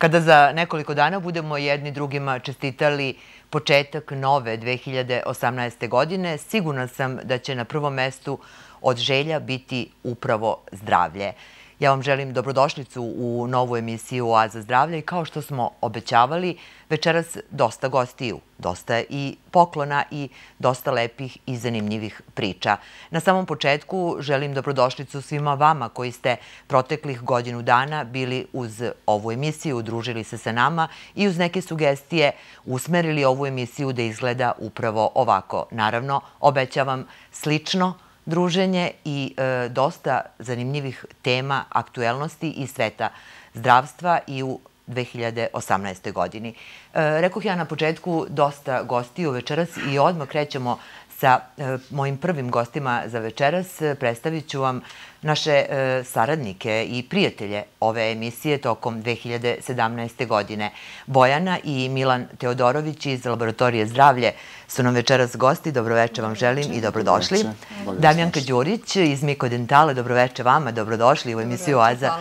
Kada za nekoliko dana budemo jedni drugima čestitali početak nove 2018. godine, sigurna sam da će na prvom mestu od želja biti upravo zdravlje. Ja vam želim dobrodošlicu u novu emisiju Oaza zdravlja i kao što smo obećavali, večeras dosta gostiju, dosta i poklona i dosta lepih i zanimljivih priča. Na samom početku želim dobrodošlicu svima vama koji ste proteklih godinu dana bili uz ovu emisiju, družili se sa nama i uz neke sugestije usmerili ovu emisiju da izgleda upravo ovako. Naravno, obećavam slično, druženje i e, dosta zanimljivih tema aktuelnosti i sveta zdravstva i u 2018. godini. E, rekoh ja na početku dosta gostiju večeras i odmah krećemo sa e, mojim prvim gostima za večeras. Predstavit ću vam naše e, saradnike i prijatelje ove emisije tokom 2017. godine. Bojana i Milan Teodorović iz Laboratorije zdravlje su nam večeras gosti. Dobroveče vam želim i dobrodošli. Damjanka Đurić iz Mikodentale, dobroveče vama, dobrodošli u emisiju Oaza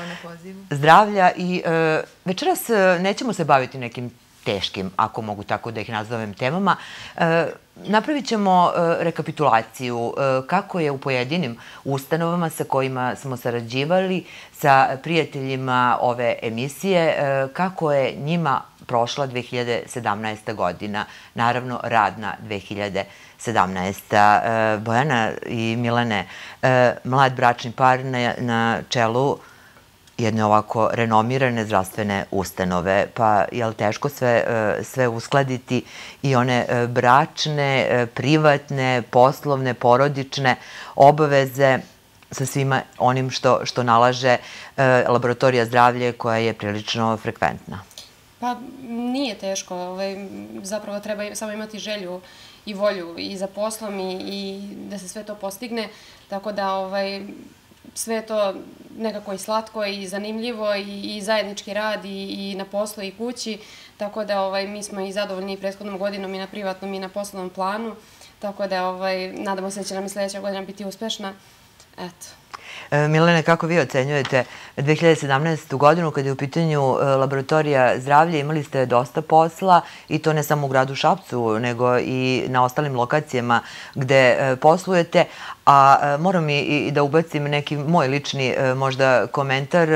zdravlja. I e, večeras nećemo se baviti nekim teškim, ako mogu tako da ih nazovem temama. E, napravit ćemo e, rekapitulaciju e, kako je u pojedinim ustanovama sa kojima smo sarađivali, sa prijateljima ove emisije, kako je njima prošla 2017. godina, naravno radna 2017. Bojana i Milane, mlad bračni par na, na čelu jedne ovako renomirane zdravstvene ustanove, pa je li teško sve, e, sve uskladiti i one e, bračne, e, privatne, poslovne, porodične obaveze sa svima onim što, što nalaže laboratorija zdravlje koja je prilično frekventna? Pa nije teško, ovaj, zapravo treba samo imati želju i volju i za poslom i, i da se sve to postigne, tako da ovaj, sve to nekako i slatko i zanimljivo i, i zajednički rad i, i na poslu i kući, tako da ovaj, mi smo i zadovoljni i prethodnom godinom i na privatnom i na poslovnom planu, tako da ovaj, nadamo se da će nam i sledeća godina biti uspešna. Eto. E, Milene, kako vi ocenjujete 2017. godinu kada je u pitanju e, laboratorija zdravlja? Imali ste dosta posla i to ne samo u gradu Šapcu, nego i na ostalim lokacijama gde e, poslujete. A moram i da ubacim neki moj lični možda komentar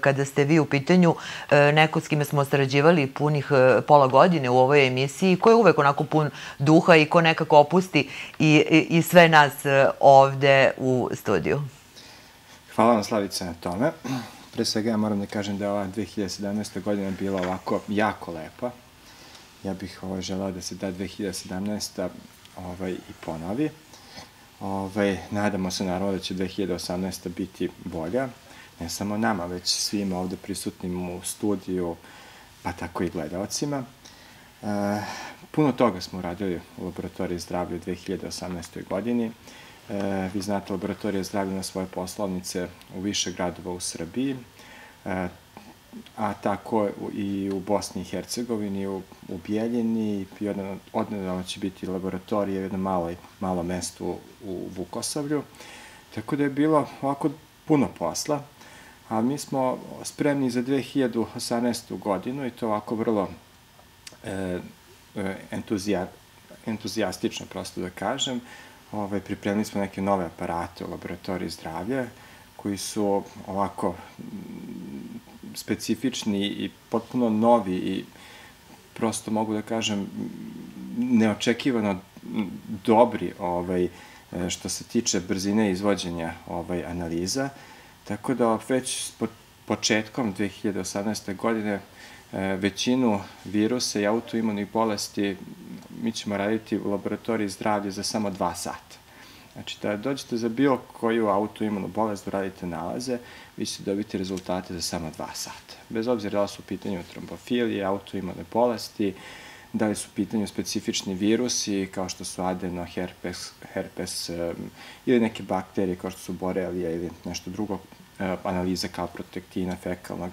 kada ste vi u pitanju neko s kime smo sarađivali punih pola godine u ovoj emisiji, ko je uvek onako pun duha i ko nekako opusti i, i sve nas ovde u studiju. Hvala vam Slavica na tome. Pre svega ja moram da kažem da je ova 2017. godina bila ovako jako lepa. Ja bih ovaj, želao da se da 2017. Ovaj, i ponovi. Ovaj, nadamo se naravno da će 2018. biti bolja. Ne samo nama, već svima ovde prisutnim u studiju, pa tako i gledalcima. E, puno toga smo uradili u laboratoriji zdravlja u 2018. godini. E, vi znate, laboratorija zdravlja na svoje poslovnice u više gradova u Srbiji, e, a tako i u Bosni i Hercegovini, u, u Bijeljini i odnedavno će biti laboratorija u jednom maloj, malom mestu u Vukosavlju. Tako da je bilo ovako puno posla, a mi smo spremni za 2018. godinu i to ovako vrlo e entuzija, entuzijastično, prosto da kažem, ovaj, pripremili smo neke nove aparate u laboratoriji zdravlja, koji su ovako specifični i potpuno novi i prosto mogu da kažem neočekivano dobri ovaj, što se tiče brzine izvođenja ovaj, analiza. Tako da već početkom 2018. godine većinu virusa i autoimunih bolesti mi ćemo raditi u laboratoriji zdravlja za samo dva sata. Znači, da dođete za bilo koju autoimunu bolest da radite nalaze, vi ćete dobiti rezultate za samo dva sata. Bez obzira da li su u pitanju trombofilije, autoimune bolesti, da li su u pitanju specifični virusi kao što su adeno, herpes, herpes um, ili neke bakterije kao što su borelija ili nešto drugo. analize kalprotektina, fekalnog.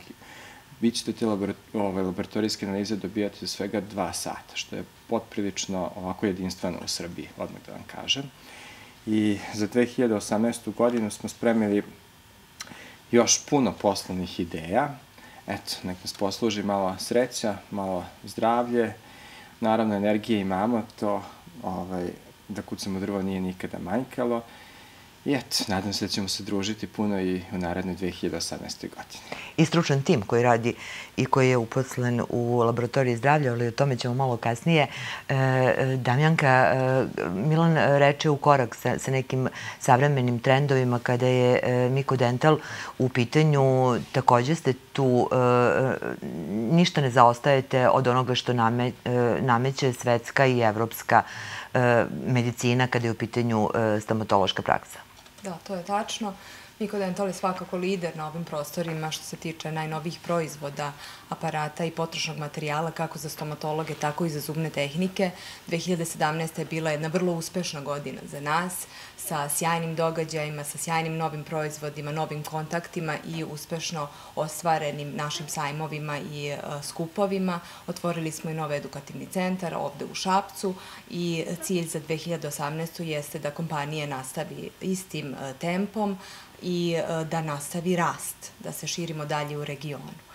Vi ćete te ove, laboratorijske analize dobijati za svega dva sata, što je potprilično ovako jedinstveno u Srbiji, odmah da vam kažem. I za 2018. godinu smo spremili još puno poslovnih ideja. Eto, nek nas posluži malo sreća, malo zdravlje, naravno energije imamo, to ovaj, da kucamo drvo nije nikada manjkalo. I eto, nadam se da ćemo se družiti puno i u narednoj 2018. godine. I stručan tim koji radi i koji je uposlen u laboratoriji zdravlja, ali o tome ćemo malo kasnije. E, Damjanka, e, Milan reče u korak sa, sa nekim savremenim trendovima kada je e, Miko Dental u pitanju, takođe ste tu, ništa ne zaostajete od onoga što name, nameće svetska i evropska medicina kada je u pitanju stomatološka praksa. Da, to je tačno. Miko Dental je svakako lider na ovim prostorima što se tiče najnovih proizvoda, aparata i potrošnog materijala kako za stomatologe, tako i za zubne tehnike. 2017. je bila jedna vrlo uspešna godina za nas sa sjajnim događajima, sa sjajnim novim proizvodima, novim kontaktima i uspešno ostvarenim našim sajmovima i e, skupovima. Otvorili smo i nove edukativni centar ovde u Šapcu i cilj za 2018. jeste da kompanija nastavi istim e, tempom i e, da nastavi rast, da se širimo dalje u regionu.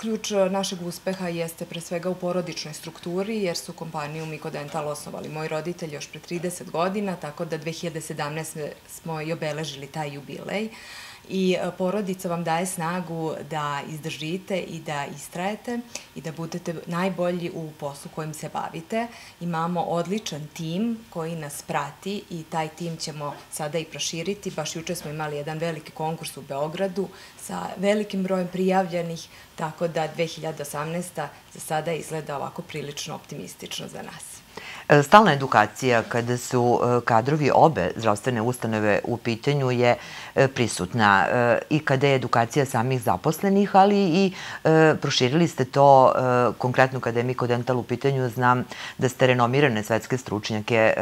Ključ našeg uspeha jeste pre svega u porodičnoj strukturi, jer su kompaniju Mikodental osnovali moji roditelji još pre 30 godina, tako da 2017. smo i obeležili taj jubilej i e, porodica vam daje snagu da izdržite i da istrajete i da budete najbolji u poslu kojim se bavite. Imamo odličan tim koji nas prati i taj tim ćemo sada i proširiti. Baš juče smo imali jedan veliki konkurs u Beogradu sa velikim brojem prijavljenih, tako da 2018. za sada izgleda ovako prilično optimistično za nas. E, stalna edukacija kada su e, kadrovi obe zdravstvene ustanove u pitanju je e, prisutna i kada je edukacija samih zaposlenih, ali i proširili ste to konkretno kada je Miko Dental u pitanju. Znam da ste renomirane svetske stručnjake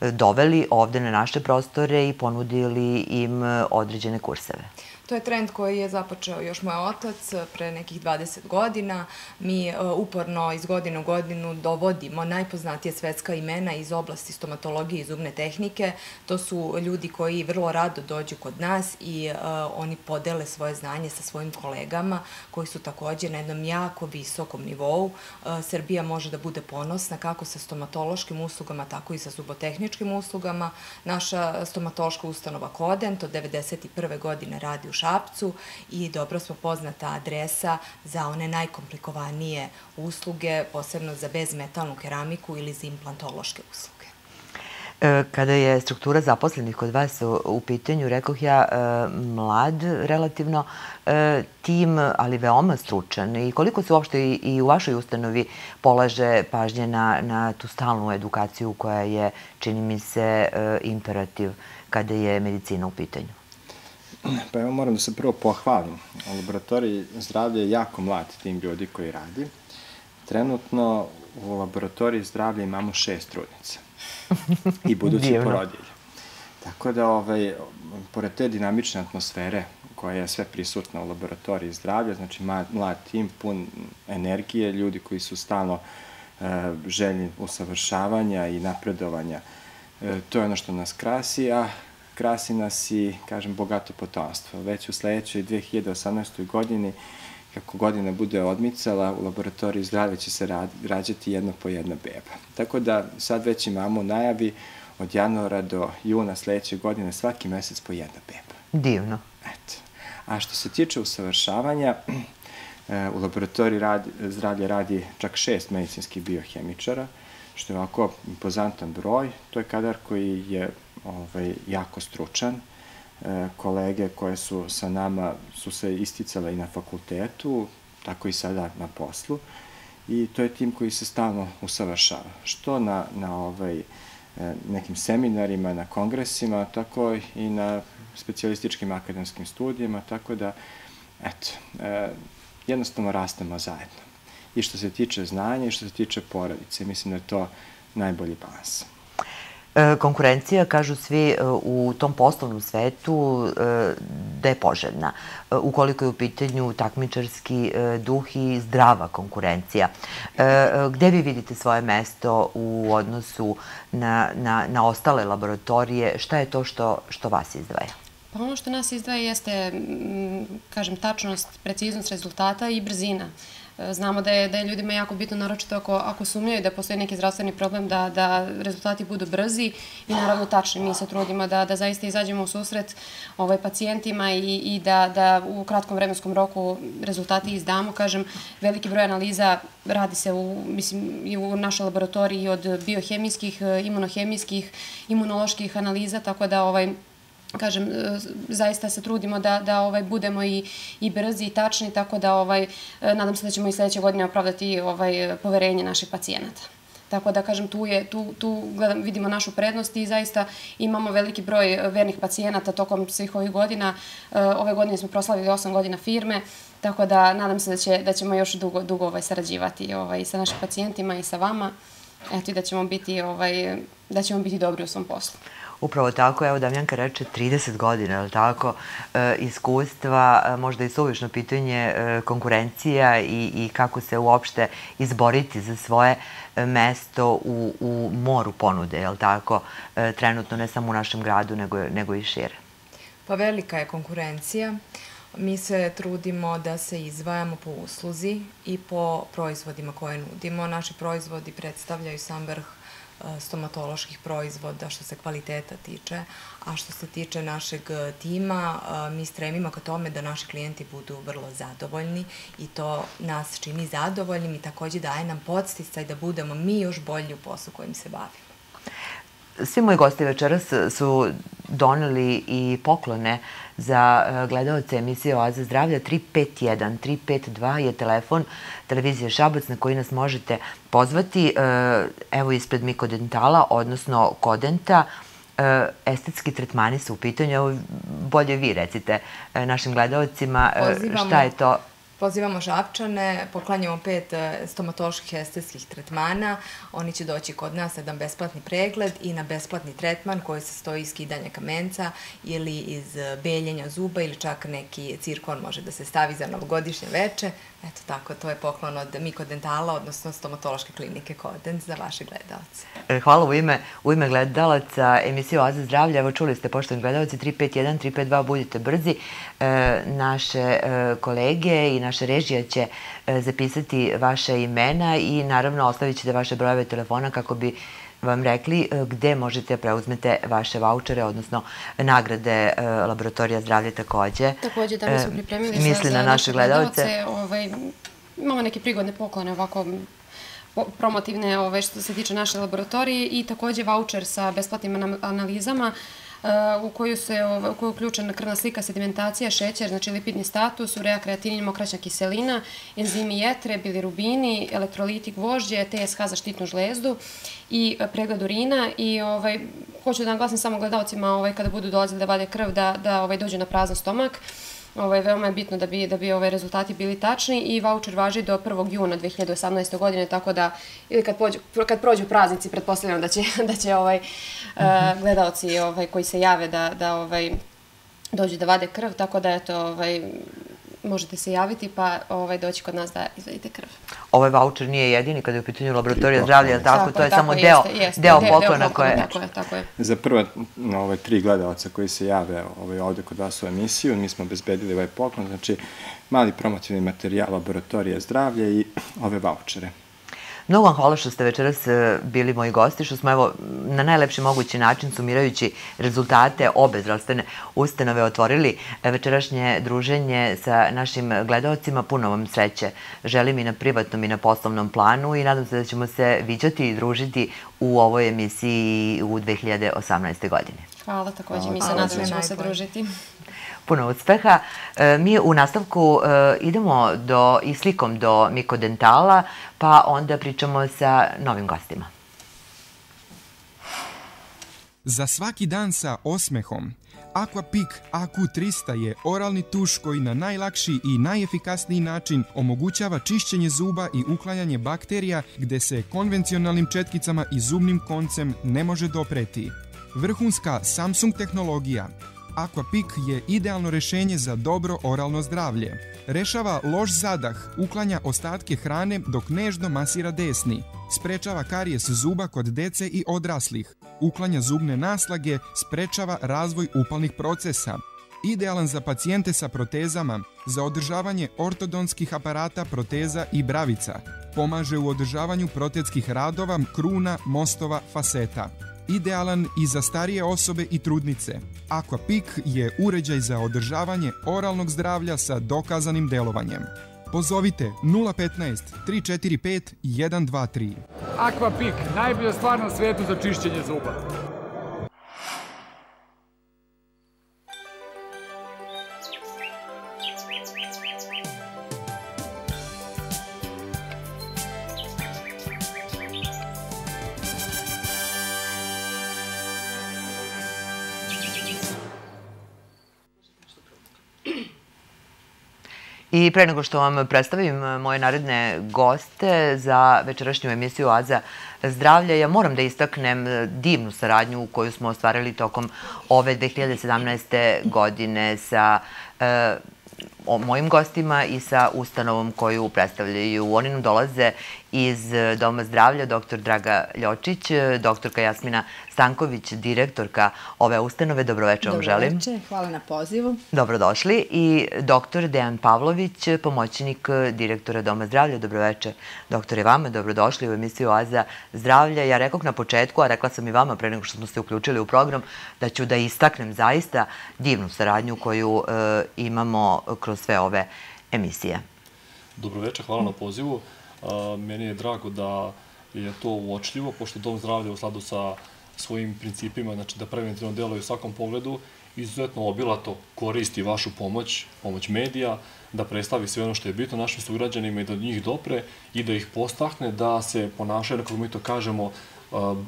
doveli ovde na naše prostore i ponudili im određene kurseve. To je trend koji je započeo još moj otac pre nekih 20 godina. Mi e, uporno iz godine u godinu dovodimo najpoznatije svetska imena iz oblasti stomatologije i zubne tehnike. To su ljudi koji vrlo rado dođu kod nas i uh, oni podele svoje znanje sa svojim kolegama koji su takođe na jednom jako visokom nivou. Srbija može da bude ponosna kako sa stomatološkim uslugama, tako i sa zubotehničkim uslugama. Naša stomatološka ustanova Kodent od 91. godine radi u Šapcu i dobro smo poznata adresa za one najkomplikovanije usluge, posebno za bezmetalnu keramiku ili za implantološke usluge. E, kada je struktura zaposlenih kod vas u pitanju, rekoh ja, e, mlad relativno e, tim, ali veoma stručan. I koliko se uopšte i u vašoj ustanovi polaže pažnje na, na tu stalnu edukaciju koja je, čini mi se, imperativ kada je medicina u pitanju? Pa evo moram da se prvo pohvalim. U laboratoriji zdravlja je jako mlad tim ljudi koji radi. Trenutno u laboratoriji zdravlja imamo šest trudnica i budući porodilje. Tako da, ovaj, pored te dinamične atmosfere koja je sve prisutna u laboratoriji zdravlja, znači mlad tim, pun energije, ljudi koji su stalno e, željni usavršavanja i napredovanja, e, to je ono što nas krasi, a krasi nas i, kažem, bogato potomstvo. Već u sledećoj 2018. godini, kako godina bude odmicala, u laboratoriji zdravlja će se rađati jedno po jedna beba. Tako da sad već imamo najavi od januara do juna sledeće godine svaki mesec po jedna beba. Divno. Eto. A što se tiče usavršavanja, e, u laboratoriji radi, zdravlja radi čak šest medicinskih biohemičara, što je ovako impozantan broj. To je kadar koji je ovaj, jako stručan. E, kolege koje su sa nama su se isticale i na fakultetu, tako i sada na poslu. I to je tim koji se stalno usavršava. Što na, na ovaj, e, nekim seminarima, na kongresima, tako i na specijalističkim akademskim studijima, tako da, eto, e, jednostavno rastemo zajedno. I što se tiče znanja i što se tiče porodice, mislim da je to najbolji balans. E, konkurencija, kažu svi e, u tom poslovnom svetu, e, da je poželjna. Ukoliko je u pitanju takmičarski duh i zdrava konkurencija. Gde vi vidite svoje mesto u odnosu na, na, na ostale laboratorije? Šta je to što, što vas izdvaja? Pa ono što nas izdvaja jeste, kažem, tačnost, preciznost rezultata i brzina. Znamo da je, da je ljudima jako bitno, naročito ako, ako sumnjaju da postoji neki zdravstveni problem, da, da rezultati budu brzi i naravno tačni. Mi se trudimo da, da zaista izađemo u susret ovaj, pacijentima i, i da, da u kratkom vremenskom roku rezultati izdamo. Kažem, veliki broj analiza radi se u, mislim, i u našoj laboratoriji od biohemijskih, imunohemijskih, imunoloških analiza, tako da ovaj, kažem, e, zaista se trudimo da, da ovaj, budemo i, i brzi i tačni, tako da ovaj, e, nadam se da ćemo i sledeće godine opravdati ovaj, poverenje naših pacijenata. Tako da, kažem, tu, je, tu, tu gledam, vidimo našu prednost i zaista imamo veliki broj vernih pacijenata tokom svih ovih godina. E, ove godine smo proslavili 8 godina firme, tako da nadam se da, će, da ćemo još dugo, dugo ovaj, sarađivati ovaj, sa našim pacijentima i sa vama. Eto i da ćemo biti, ovaj, da ćemo biti dobri u svom poslu. Upravo tako, evo Damjanka reče 30 godina, je li tako, e, iskustva, e, možda i suvišno pitanje e, konkurencija i, i kako se uopšte izboriti za svoje mesto u, u moru ponude, je li tako, trenutno ne samo u našem gradu, nego, nego i šire. Pa velika je konkurencija. Mi se trudimo da se izdvajamo po usluzi i po proizvodima koje nudimo. Naši proizvodi predstavljaju sam vrh stomatoloških proizvoda što se kvaliteta tiče, a što se tiče našeg tima, mi stremimo ka tome da naši klijenti budu vrlo zadovoljni i to nas čini zadovoljnim i takođe daje nam podsticaj da budemo mi još bolji u poslu kojim se bavimo. Svi moji gosti večeras su doneli i poklone za e, gledalce emisije Oaza zdravlja 351 352 je telefon televizije Šabac na koji nas možete pozvati. E, evo ispred Mikodentala, odnosno Kodenta, e, estetski tretmani su u pitanju. Evo, bolje vi recite našim gledalcima šta je to Pozivamo Žapčane, poklanjamo pet e, stomatoloških estetskih tretmana. Oni će doći kod nas na besplatni pregled i na besplatni tretman koji se stoji iz skidanja kamenca ili iz beljenja zuba ili čak neki cirkon može da se stavi za novogodišnje veče. Eto tako, to je poklon od Mikodentala, odnosno stomatološke klinike Kodent za vaše gledalce. E, hvala u ime, u ime gledalaca emisije Oaza zdravlja. Evo čuli ste, poštovani gledalci, 351, 352, budite brzi. E, naše e, kolege i naša režija će e, zapisati vaše imena i naravno ostavit ćete vaše brojeve telefona kako bi vam rekli e, gde možete preuzmete vaše vouchere, odnosno nagrade e, laboratorija zdravlja takođe. Takođe, da mi smo pripremili Misli za, na naše gledalce. Ovaj, imamo neke prigodne poklone ovako promotivne ove, što se tiče naše laboratorije i takođe voucher sa besplatnim analizama u koju, se, u koju uključena krvna slika, sedimentacija, šećer, znači lipidni status, urea kreatinina, mokraćna kiselina, enzimi jetre, bilirubini, elektroliti gvožđe, TSH za štitnu žlezdu i pregled urina i ovaj, hoću da naglasim samo gledalcima ovaj, kada budu dolazili da vade krv da, da ovaj, dođu na prazan stomak. Veoma je bitno da bi, da bi ovaj rezultati bili tačni i voucher važi do 1. juna 2018. godine, tako da ili kad, pođu, kad prođu praznici, pretpostavljam da će, da će ovaj, uh uh, gledalci ovaj, koji se jave da, da ovaj, dođu da vade krv, tako da eto, ovaj, možete se javiti pa ovaj, doći kod nas da izvedite krv. Ovaj voucher nije jedini kada je u pitanju laboratorija zdravlja, tako, tako, to je tako, samo deo, jeste, deo poklona koje... Tako je, tako je. Za prva ove, tri gledalca koji se jave ovaj, ovde kod vas u emisiju, mi smo obezbedili ovaj poklon, znači mali promotivni materijal laboratorija zdravlja i ove vouchere. Mnogo vam hvala što ste večeras e, bili moji gosti, što smo evo na najlepši mogući način sumirajući rezultate obe zdravstvene ustanove otvorili e, večerašnje druženje sa našim gledalcima. Puno vam sreće želim i na privatnom i na poslovnom planu i nadam se da ćemo se viđati i družiti u ovoj emisiji u 2018. godine. Hvala takođe, mi se nadam da ćemo se družiti puno uspeha. E, mi u nastavku e, idemo do, i slikom do mikodentala, pa onda pričamo sa novim gostima. Za svaki dan sa osmehom Aquapic AQ300 je oralni tuš koji na najlakši i najefikasniji način omogućava čišćenje zuba i uklanjanje bakterija gde se konvencionalnim četkicama i zubnim koncem ne može dopreti. Vrhunska Samsung tehnologija Aquapic je idealno rešenje za dobro oralno zdravlje. Rešava loš zadah, uklanja ostatke hrane dok nežno masira desni, sprečava karijes zuba kod dece i odraslih, uklanja zubne naslage, sprečava razvoj upalnih procesa, idealan za pacijente sa protezama, za održavanje ortodonskih aparata, proteza i bravica, pomaže u održavanju protetskih radova, kruna, mostova, faseta idealan i za starije osobe i trudnice. Aquapic je uređaj za održavanje oralnog zdravlja sa dokazanim delovanjem. Pozovite 015 345 123. Aquapic, najbolja stvar na svetu za čišćenje zuba. I pre nego što vam predstavim e, moje naredne goste za večerašnju emisiju Aza zdravlja, ja moram da istaknem e, divnu saradnju koju smo ostvarili tokom ove 2017. godine sa e, o mojim gostima i sa ustanovom koju predstavljaju. Oni nam dolaze iz e, Doma zdravlja dr. Draga Ljočić, e, doktorka Jasmina Stanković, direktorka ove ustanove. Dobroveče vam želim. Dobroveče, hvala na pozivu. Dobrodošli. I dr. Dejan Pavlović, pomoćnik direktora Doma zdravlja. Dobroveče, doktore vama. Dobrodošli u emisiju Oaza zdravlja. Ja rekao na početku, a rekla sam i vama pre nego što smo se uključili u program, da ću da istaknem zaista divnu saradnju koju e, imamo kroz sve ove emisije. Dobroveče, hvala na pozivu. Meni je drago da je to uočljivo, pošto Dom zdravlja u sladu sa svojim principima, znači da preventivno deluje u svakom pogledu, izuzetno obilato koristi vašu pomoć, pomoć medija, da predstavi sve ono što je bitno našim sugrađanima i da njih dopre i da ih postakne da se ponašaju, kako mi to kažemo,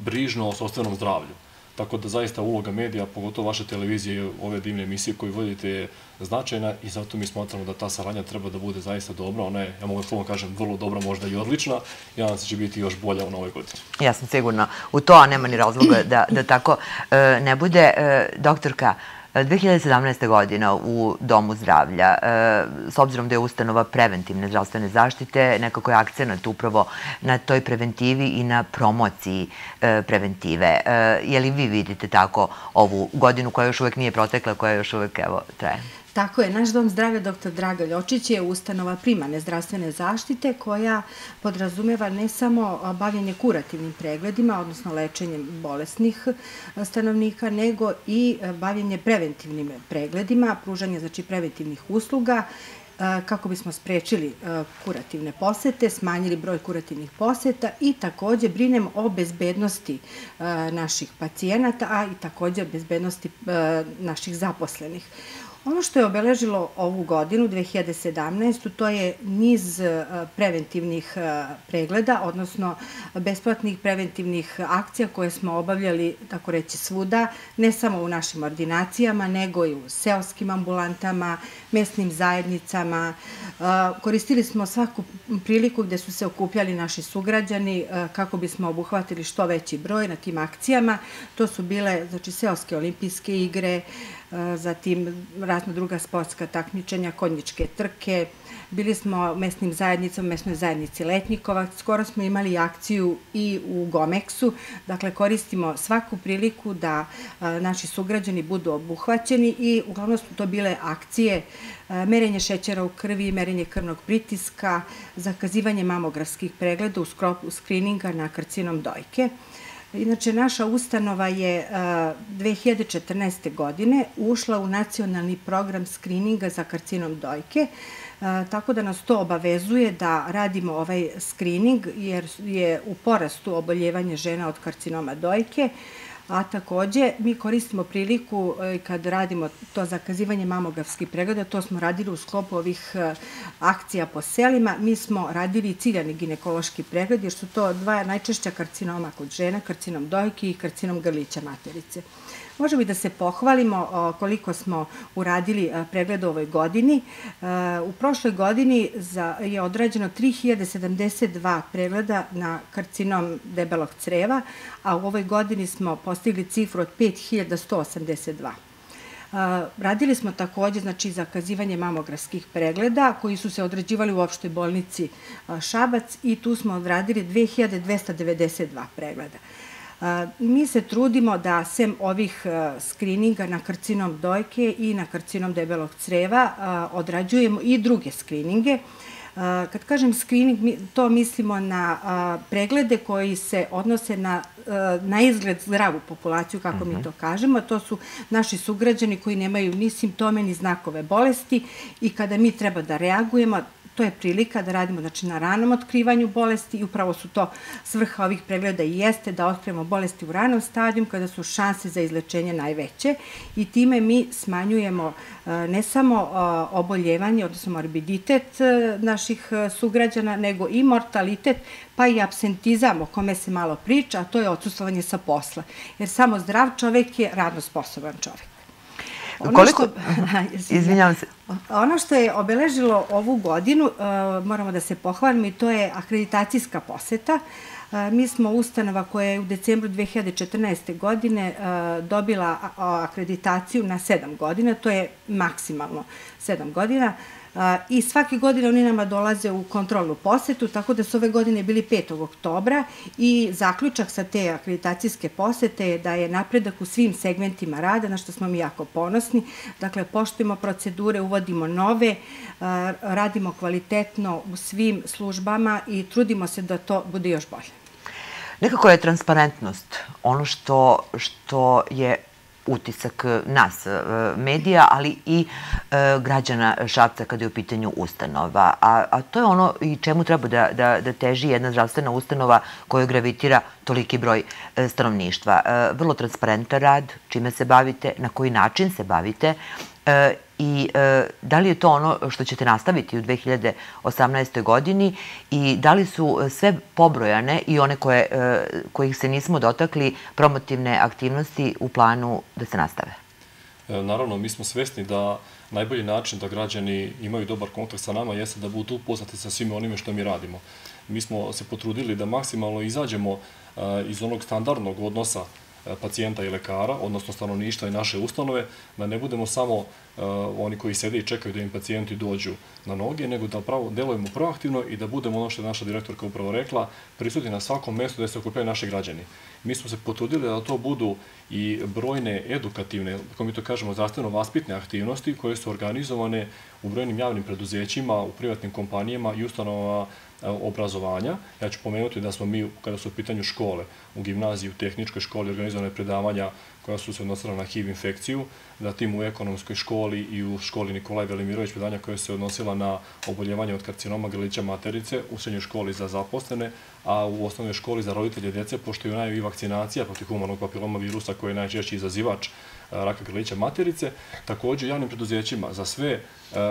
brižno o sobstvenom zdravlju. Tako da zaista uloga medija, pogotovo vaše televizije i ove divne emisije koje vodite je značajna i zato mi smatramo da ta saradnja treba da bude zaista dobra. Ona je, ja mogu da kažem, vrlo dobra, možda i odlična i nadam se da će biti još bolja u novoj godini. Ja sam sigurna u to, a nema ni razloga da, da tako e, ne bude. E, doktorka, 2017. godina u Domu zdravlja, e, s obzirom da je ustanova preventivne zdravstvene zaštite, nekako je akcenat upravo na toj preventivi i na promociji e, preventive. E, je li vi vidite tako ovu godinu koja još uvek nije protekla, koja još uvek evo, traje? Tako je, naš dom zdravlja dr. Draga Ljočić je ustanova primane zdravstvene zaštite koja podrazumeva ne samo bavljanje kurativnim pregledima, odnosno lečenjem bolesnih stanovnika, nego i bavljanje preventivnim pregledima, pružanje znači preventivnih usluga kako bismo sprečili kurativne posete, smanjili broj kurativnih poseta i takođe brinem o bezbednosti naših pacijenata, a i takođe bezbednosti naših zaposlenih. Ono što je obeležilo ovu godinu, 2017. to je niz e, preventivnih e, pregleda, odnosno besplatnih preventivnih akcija koje smo obavljali, tako reći, svuda, ne samo u našim ordinacijama, nego i u seoskim ambulantama, mesnim zajednicama. E, koristili smo svaku priliku gde su se okupljali naši sugrađani kako bismo obuhvatili što veći broj na tim akcijama. To su bile, znači, seoske olimpijske igre, zatim razna druga sportska takmičenja, konjičke trke, bili smo mesnim zajednicom, mesnoj zajednici Letnikova, skoro smo imali akciju i u Gomeksu, dakle koristimo svaku priliku da naši sugrađani budu obuhvaćeni i uglavnom su to bile akcije merenje šećera u krvi, merenje krvnog pritiska, zakazivanje mamografskih pregleda u skropu skrininga na karcinom dojke. Inače, naša ustanova je 2014. godine ušla u nacionalni program skrininga za karcinom dojke, tako da nas to obavezuje da radimo ovaj skrining jer je u porastu oboljevanje žena od karcinoma dojke, a takođe mi koristimo priliku e, kad radimo to zakazivanje mamografskih pregleda, to smo radili u sklopu ovih e, akcija po selima, mi smo radili ciljani ginekološki pregled, jer su to dva najčešća karcinoma kod žena, karcinom dojke i karcinom grlića materice. Možemo i da se pohvalimo koliko smo uradili pregled u ovoj godini. U prošloj godini je odrađeno 3072 pregleda na karcinom debelog creva, a u ovoj godini smo postigli cifru od 5182. Radili smo takođe znači, zakazivanje mamografskih pregleda koji su se određivali u opštoj bolnici Šabac i tu smo odradili 2292 pregleda. Mi se trudimo da sem ovih skrininga na karcinom dojke i na karcinom debelog creva odrađujemo i druge skrininge. Kad kažem screening, to mislimo na preglede koji se odnose na, na izgled zdravu populaciju, kako mi mhm. to kažemo. To su naši sugrađani koji nemaju ni simptome, ni znakove bolesti i kada mi treba da reagujemo, to je prilika da radimo znači, na ranom otkrivanju bolesti i upravo su to svrha ovih pregleda i jeste da otkrijemo bolesti u ranom stadiju kada su šanse za izlečenje najveće i time mi smanjujemo e, ne samo e, oboljevanje, odnosno morbiditet e, naših sugrađana, nego i mortalitet, pa i absentizam o kome se malo priča, a to je odsustovanje sa posla. Jer samo zdrav čovek je radno sposoban čovek. Ono Koliko? Što, Izvinjavam se. Ono što je obeležilo ovu godinu, uh, moramo da se pohvalimo i to je akreditacijska poseta. Uh, mi smo ustanova koja je u decembru 2014. godine uh, dobila akreditaciju na sedam godina, to je maksimalno sedam godina i svake godine oni nama dolaze u kontrolnu posetu, tako da su ove godine bili 5. oktobra i zaključak sa te akreditacijske posete je da je napredak u svim segmentima rada, na što smo mi jako ponosni. Dakle, poštujemo procedure, uvodimo nove, radimo kvalitetno u svim službama i trudimo se da to bude još bolje. Nekako je transparentnost ono što, što je utisak nas, e, medija, ali i e, građana Šapca kada je u pitanju ustanova. A, a to je ono i čemu treba da, da, da teži jedna zdravstvena ustanova koju gravitira toliki broj e, stanovništva. Vrlo transparentan rad, čime se bavite, na koji način se bavite i e, da li je to ono što ćete nastaviti u 2018. godini i da li su sve pobrojane i one koje, e, kojih se nismo dotakli promotivne aktivnosti u planu da se nastave? E, naravno, mi smo svesni da najbolji način da građani imaju dobar kontakt sa nama jeste da budu upoznati sa svime onime što mi radimo. Mi smo se potrudili da maksimalno izađemo iz onog standardnog odnosa pacijenta i lekara, odnosno stanovništva i naše ustanove, da ne budemo samo uh, oni koji sede i čekaju da im pacijenti dođu na noge, nego da pravo delujemo proaktivno i da budemo ono što je naša direktorka upravo rekla, prisutni na svakom mestu gde se okupljaju naši građani. Mi smo se potrudili da to budu i brojne edukativne, kako mi to kažemo, zdravstveno-vaspitne aktivnosti koje su organizovane u brojnim javnim preduzećima, u privatnim kompanijama i ustanovama E, obrazovanja. Ja ću pomenuti da smo mi, kada su u pitanju škole, u gimnaziji, u tehničkoj školi organizovane predavanja koja su se odnosila na HIV infekciju, da tim u ekonomskoj školi i u školi Nikolaj Velimirović predanja koja se odnosila na oboljevanje od karcinoma grlića materice u srednjoj školi za zaposlene, a u osnovnoj školi za roditelje djece, pošto je u i vakcinacija protiv humanog papiloma virusa koji je najčešći izazivač raka grlića materice. Takođe, javnim preduzećima za sve e,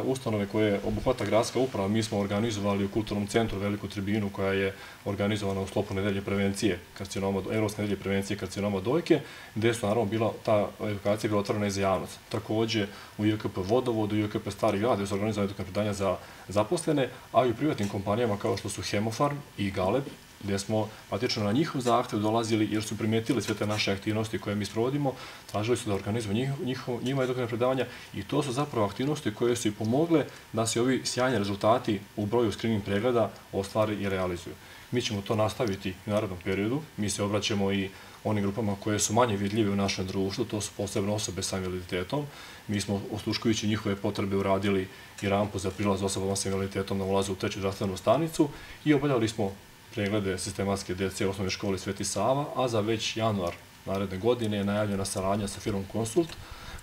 ustanove koje obuhvata gradska uprava, mi smo organizovali u kulturnom centru veliku tribinu koja je organizovana u slopu nedelje prevencije karcinoma, Evropske nedelje prevencije karcinoma dojke, gde su naravno bila, ta edukacija bila otvorena i za javnost. Takođe, u IKP Vodovod, u IKP Stari grad, gde su organizovane edukacije predanja za zaposlene, a i u privatnim kompanijama kao što su Hemofarm i Galeb, gde smo patično na njihov zahtev dolazili jer su primetili sve te naše aktivnosti koje mi sprovodimo, tražili su da organizuju njih, njima edukativne predavanja i to su zapravo aktivnosti koje su i pomogle da se ovi sjajni rezultati u broju screening pregleda ostvari i realizuju. Mi ćemo to nastaviti u narodnom periodu, mi se obraćamo i onim grupama koje su manje vidljive u našem društvu, to su posebno osobe sa invaliditetom. Mi smo, osluškujući njihove potrebe, uradili i rampu za prilaz osobama sa invaliditetom na ulazu u treću zdravstvenu stanicu i obavljali smo preglede sistematske djece u osnovnoj školi Sveti Sava, a za već januar naredne godine je najavljena saradnja sa firmom Consult,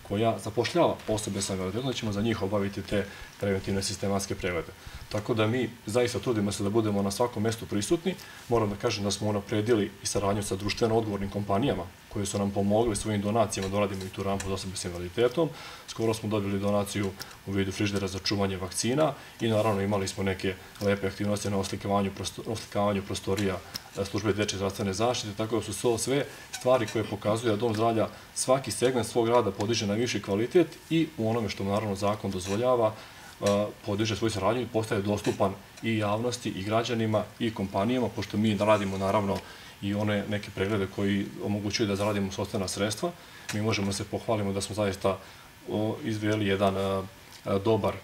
koja zapošljava osobe sa invaliditetom, da ćemo za njih obaviti te preventivne sistematske preglede. Tako da mi zaista trudimo se da budemo na svakom mestu prisutni. Moram da kažem da smo unapredili i saradnju sa društveno odgovornim kompanijama koji su nam pomogli svojim donacijama da uradimo i tu rampu za osobe s invaliditetom. Skoro smo dobili donaciju u vidu friždera za čuvanje vakcina i naravno imali smo neke lepe aktivnosti na oslikavanju, oslikavanju prostorija e, službe dečje zdravstvene zaštite, tako da su to sve stvari koje pokazuju da Dom zdravlja svaki segment svog rada podiže na viši kvalitet i u onome što naravno zakon dozvoljava e, podiže svoju saradnju i postaje dostupan i javnosti i građanima i kompanijama, pošto mi radimo naravno i one neke preglede koji omogućuju da zaradimo sobstvena sredstva. Mi možemo da se pohvalimo da smo zaista izveli jedan dobar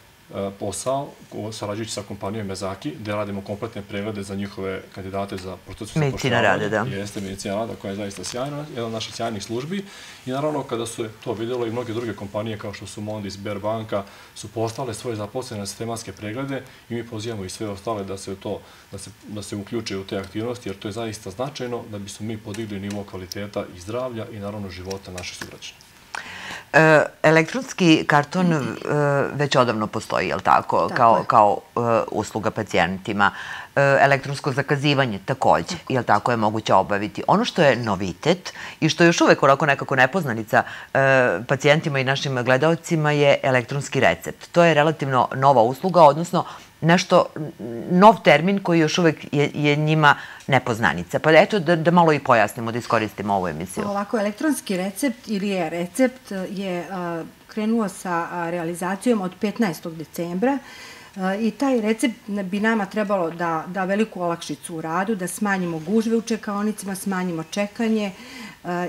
posao sarađujući sa kompanijom Mezaki, gde radimo kompletne preglede za njihove kandidate za proces Medicina rade, da. Jeste medicina rada koja je zaista sjajna, jedna od naših sjajnih službi. I naravno, kada su to vidjelo i mnoge druge kompanije kao što su Mondi, Sberbanka, su postale svoje zaposlene na sistematske preglede i mi pozivamo i sve ostale da se to da se, da se uključe u te aktivnosti, jer to je zaista značajno da bismo mi podigli nivo kvaliteta i zdravlja i naravno života naših sugrađana. E, elektronski karton e, već odavno postoji, je li tako, kao, kao e, usluga pacijentima. Elektronsko zakazivanje takođe, je li tako, je moguće obaviti. Ono što je novitet i što je još uvek onako nekako nepoznanica pacijentima i našim gledalcima je elektronski recept. To je relativno nova usluga, odnosno nešto, nov termin koji još uvek je, je njima nepoznanica. Pa eto da, da malo i pojasnimo, da iskoristimo ovu emisiju. Ovako, elektronski recept ili je recept je a, krenuo sa a, realizacijom od 15. decembra i taj recept bi nama trebalo da, da veliku olakšicu u radu, da smanjimo gužve u čekaonicima, smanjimo čekanje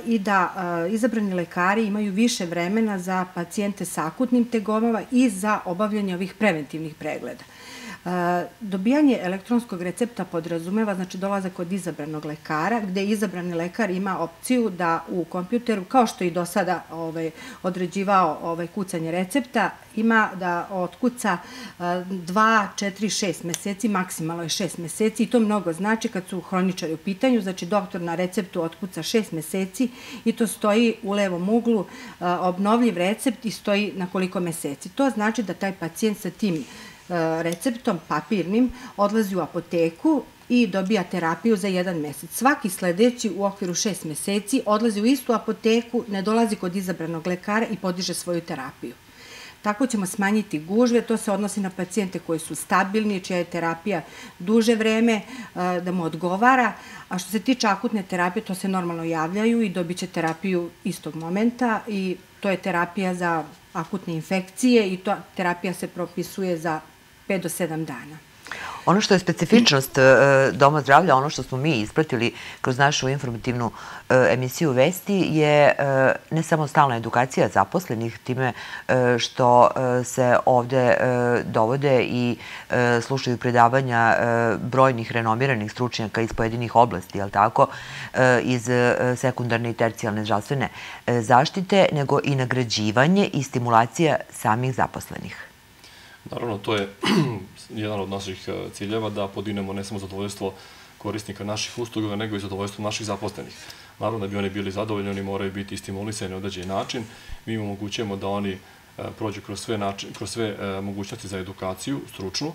i da izabrani lekari imaju više vremena za pacijente sa akutnim tegomama i za obavljanje ovih preventivnih pregleda. Dobijanje elektronskog recepta podrazumeva, znači dolazak od izabranog lekara, gde izabrani lekar ima opciju da u kompjuteru, kao što i do sada ovaj, određivao ovaj, kucanje recepta, ima da otkuca 2, 4, 6 meseci, maksimalno je 6 meseci i to mnogo znači kad su hroničari u pitanju, znači doktor na receptu otkuca 6 meseci i to stoji u levom uglu, obnovljiv recept i stoji na koliko meseci. To znači da taj pacijent sa tim E, receptom papirnim odlazi u apoteku i dobija terapiju za jedan mesec. Svaki sledeći u okviru šest meseci odlazi u istu apoteku, ne dolazi kod izabranog lekara i podiže svoju terapiju. Tako ćemo smanjiti gužve, to se odnosi na pacijente koji su stabilni, čija je terapija duže vreme, e, da mu odgovara, a što se tiče akutne terapije, to se normalno javljaju i dobit će terapiju istog momenta i to je terapija za akutne infekcije i to terapija se propisuje za 5 do 7 dana. Ono što je specifičnost e, Doma zdravlja, ono što smo mi ispratili kroz našu informativnu e, emisiju Vesti je e, ne samo stalna edukacija zaposlenih, time što se ovde dovode i slušaju predavanja brojnih renomiranih stručnjaka iz pojedinih oblasti, jel tako, iz sekundarne i tercijalne zdravstvene zaštite, nego i nagrađivanje i stimulacija samih zaposlenih. Naravno, to je jedan od naših e, ciljeva da podinemo ne samo zadovoljstvo korisnika naših usluga, nego i zadovoljstvo naših zaposlenih. Naravno, da bi oni bili zadovoljni, oni moraju biti stimulisani na određen način. Mi im omogućujemo da oni e, prođu kroz sve, kroz sve e, mogućnosti za edukaciju, stručnu.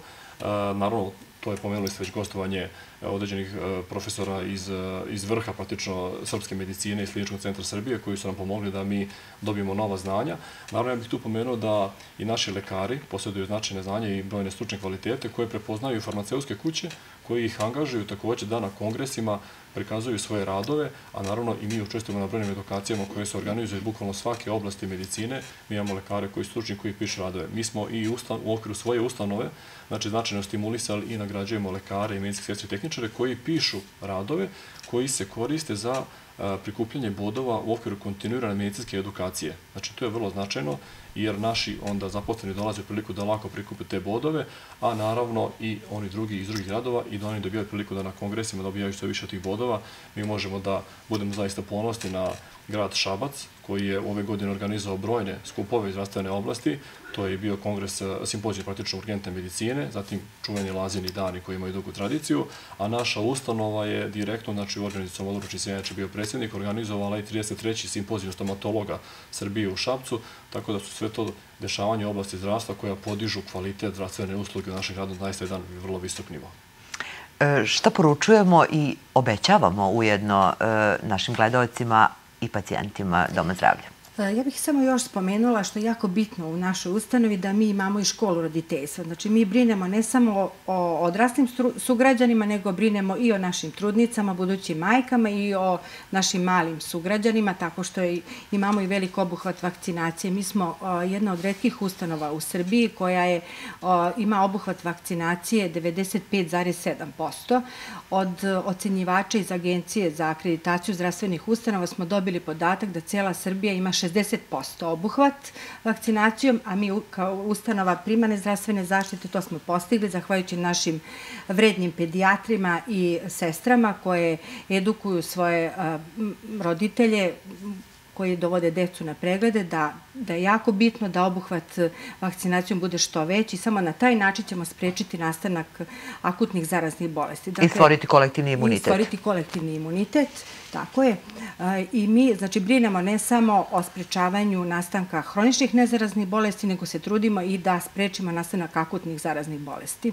Naravno, to je pomenuli ste već gostovanje određenih e, profesora iz, e, iz vrha praktično srpske medicine i Kliničkog centra Srbije koji su nam pomogli da mi dobijemo nova znanja. Naravno, ja bih tu pomenuo da i naši lekari posjeduju značajne znanje i brojne stručne kvalitete koje prepoznaju farmaceutske kuće koji ih angažuju takođe da na kongresima prikazuju svoje radove, a naravno i mi učestvujemo na brojnim edukacijama koje se organizuju bukvalno svake oblasti medicine. Mi imamo lekare koji stručni koji pišu radove. Mi smo i u okviru svoje ustanove, znači značajno stimulisali i nagrađujemo lekare i medicinske sestri tehničare koji pišu radove koji se koriste za prikupljanje bodova u okviru kontinuirane medicinske edukacije. Znači, to je vrlo značajno, jer naši onda zaposleni dolaze u priliku da lako prikupe te bodove, a naravno i oni drugi iz drugih gradova i da oni dobijaju priliku da na kongresima dobijaju što više tih bodova. Mi možemo da budemo zaista ponosni na grad Šabac, koji je ove godine organizovao brojne skupove iz zdravstvene oblasti. To je bio kongres eh, simpozija praktično urgentne medicine, zatim čuveni lazini dani koji imaju dugu tradiciju, a naša ustanova je direktno, znači u organizacijom odruči Sjenjače bio predsjednik, organizovala i 33. simpoziju stomatologa Srbije u Šabcu, tako da su sve to dešavanje oblasti zdravstva koja podižu kvalitet zdravstvene usluge u našem gradu zaista jedan vrlo visok nivo. E, šta poručujemo i obećavamo ujedno e, našim gledalcima i pacijentima Doma zdravlja. E, ja bih samo još spomenula što je jako bitno u našoj ustanovi da mi imamo i školu roditeljstva. Znači mi brinemo ne samo o odraslim sugrađanima, nego brinemo i o našim trudnicama, budućim majkama i o našim malim sugrađanima, tako što imamo i velik obuhvat vakcinacije. Mi smo jedna od redkih ustanova u Srbiji koja je, ima obuhvat vakcinacije 95,7%. Od ocenjivača iz Agencije za akreditaciju zdravstvenih ustanova smo dobili podatak da cela Srbija ima 60% obuhvat vakcinacijom, a mi kao ustanova primane zdravstvene zaštite to smo postigli zahvaljujući našim vrednim pedijatrima i sestrama koje edukuju svoje roditelje koji dovode decu na preglede, da, da je jako bitno da obuhvat vakcinacijom bude što veći. Samo na taj način ćemo sprečiti nastanak akutnih zaraznih bolesti. Dakle, I stvoriti kolektivni imunitet. I stvoriti kolektivni imunitet, tako je. I mi, znači, brinemo ne samo o sprečavanju nastanka hroničnih nezaraznih bolesti, nego se trudimo i da sprečimo nastanak akutnih zaraznih bolesti.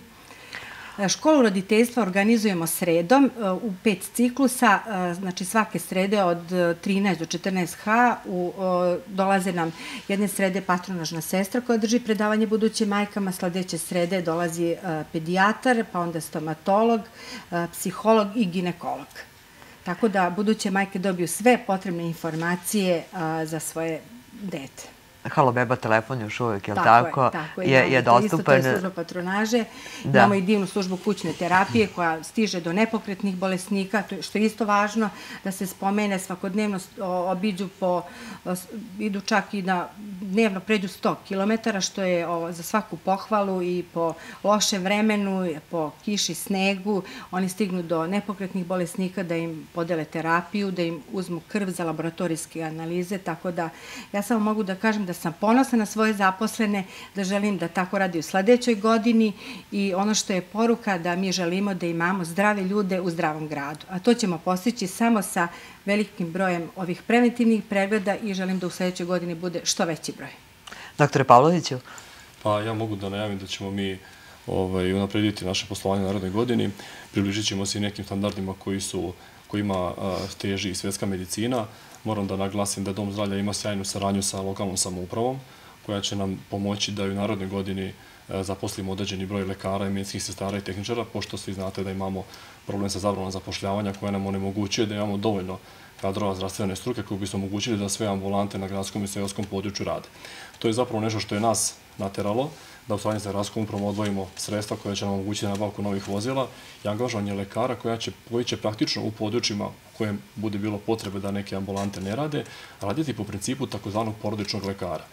E, školu roditeljstva organizujemo sredom e, u pet ciklusa, e, znači svake srede od 13 do 14H u, dolaze nam jedne srede patronažna sestra koja drži predavanje budućim majkama, sledeće srede dolazi pedijatar, pa onda stomatolog, psiholog i ginekolog. Tako da buduće majke dobiju sve potrebne informacije za svoje dete. Halo Beba telefon još uvijek, je li tako? Je, tako je, je, je dostupan. Isto to je služba patronaže. Da. Imamo i divnu službu kućne terapije koja stiže do nepokretnih bolesnika, što je isto važno da se spomene svakodnevno obiđu po, idu čak i da dnevno pređu 100 km, što je o, za svaku pohvalu i po lošem vremenu, po kiši, snegu, oni stignu do nepokretnih bolesnika da im podele terapiju, da im uzmu krv za laboratorijske analize, tako da ja samo mogu da kažem da sam ponosna na svoje zaposlene, da želim da tako radi u sledećoj godini i ono što je poruka da mi želimo da imamo zdrave ljude u zdravom gradu. A to ćemo postići samo sa velikim brojem ovih preventivnih pregleda i želim da u sledećoj godini bude što veći broj. Doktore Pavloviću? Pa ja mogu da najavim da ćemo mi ovaj, unaprediti naše poslovanje u narodnoj godini. Približit ćemo se i nekim standardima koji su kojima teži i svetska medicina. Moram da naglasim da Dom zdravlja ima sjajnu saradnju sa lokalnom samoupravom, koja će nam pomoći da u narodnoj godini zaposlimo određeni broj lekara i medicinskih sestara i tehničara, pošto svi znate da imamo problem sa zabranom zapošljavanja koja nam onemogućuje da imamo dovoljno kadrova zdravstvene struke koji bi se omogućili da sve ambulante na gradskom i seoskom području rade. To je zapravo nešto što je nas nateralo da u stvarni sa gradskom upravom odvojimo sredstva koja će nam omogućiti nabavku novih vozila i angažovanje lekara koja će, koji će praktično u područjima u kojem bude bilo potrebe da neke ambulante ne rade, raditi po principu takozvanog porodičnog lekara.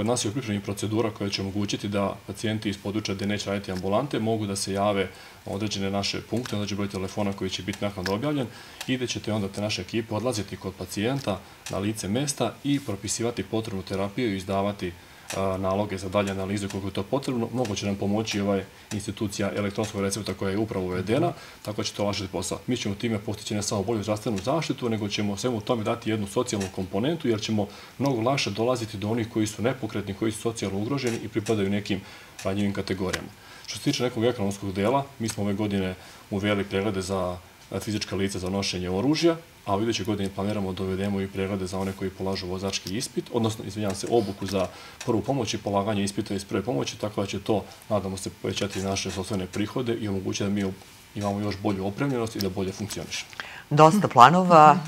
Kod nas je u pripremi procedura koja će omogućiti da pacijenti iz područja gde neće raditi ambulante mogu da se jave određene naše punkte, određen broj telefona koji će biti nakon objavljen i da ćete onda te naše ekipe odlaziti kod pacijenta na lice mesta i propisivati potrebnu terapiju i izdavati naloge za dalje analize koliko je to potrebno. Mnogo će nam pomoći ovaj institucija elektronskog recepta koja je upravo uvedena, tako će to lašiti posao. Mi ćemo time postići ne samo bolju zdravstvenu zaštitu, nego ćemo svemu tome dati jednu socijalnu komponentu, jer ćemo mnogo laše dolaziti do onih koji su nepokretni, koji su socijalno ugroženi i pripadaju nekim ranjivim kategorijama. Što se tiče nekog ekonomskog dela, mi smo ove godine uveli preglede za fizička lica za nošenje oružja, a u idućoj godini planiramo da uvedemo i preglede za one koji polažu vozački ispit, odnosno, izvinjam se, obuku za prvu pomoć i polaganje ispita iz prve pomoći, tako da će to, nadamo se, povećati naše sostvene prihode i omogućiti da mi imamo još bolju opremljenost i da bolje funkcionišemo. Dosta planova,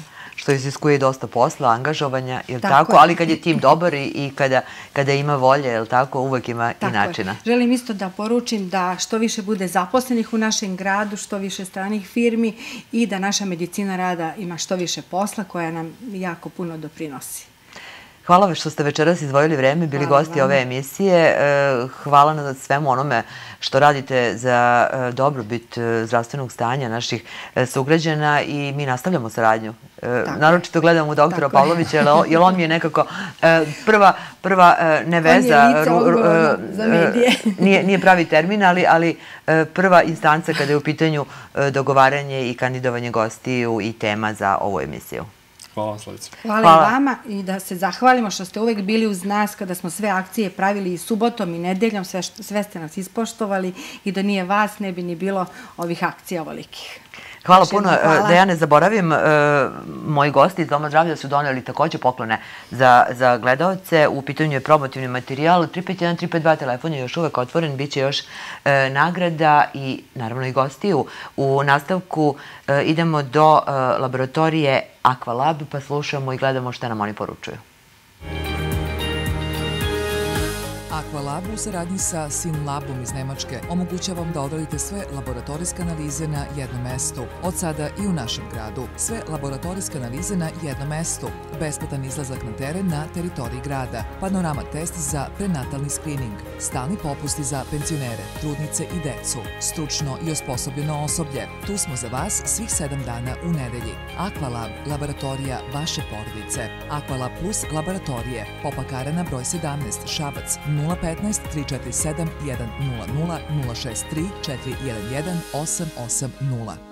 što iziskuje dosta posla, angažovanja, je tako? tako? Ali kad je tim dobar i, i kada, kada ima volje, je tako, uvek ima tako i načina. Je. Želim isto da poručim da što više bude zaposlenih u našem gradu, što više stranih firmi i da naša medicina rada ima što više posla koja nam jako puno doprinosi. Hvala vam što ste večeras izvojili vreme, bili Hvala gosti ove emisije. E, hvala na svemu onome što radite za e, dobrobit e, zdravstvenog stanja naših sugrađana i mi nastavljamo saradnju. Tako Naročito gledam u doktora Tako Pavlovića, jer on mi je nekako prva, prva neveza. On je lica za medije. Nije, nije pravi termin, ali, ali prva instanca kada je u pitanju dogovaranje i kandidovanje gostiju i tema za ovu emisiju. Hvala vam, Slavica. Hvala, Hvala i vama i da se zahvalimo što ste uvek bili uz nas kada smo sve akcije pravili i subotom i nedeljom, sve, sve ste nas ispoštovali i da nije vas ne bi ni bilo ovih akcija ovolikih. Hvala puno. Hvala. Da ja ne zaboravim, moji gosti iz Doma zdravlja su doneli takođe poklone za, za gledalce. U pitanju je promotivni materijal. 351, 352 telefon je još uvek otvoren, bit će još nagrada i naravno i gostiju. U nastavku idemo do laboratorije Aqualab pa slušamo i gledamo šta nam oni poručuju. Aqualab u saradnji sa Sinlabom iz Nemačke omogućava vam da odradite sve laboratorijske analize na jednom mestu. Od sada i u našem gradu. Sve laboratorijske analize na jednom mestu. Besplatan izlazak na teren na teritoriji grada. Panorama test za prenatalni screening. Stalni popusti za pensionere, trudnice i decu. Stručno i osposobljeno osoblje. Tu smo za vas svih sedam dana u nedelji. Aqualab, laboratorija vaše porodice. Aqualab Plus laboratorije. Popakarana broj 17, Šabac, 015 347 100 063 411 880.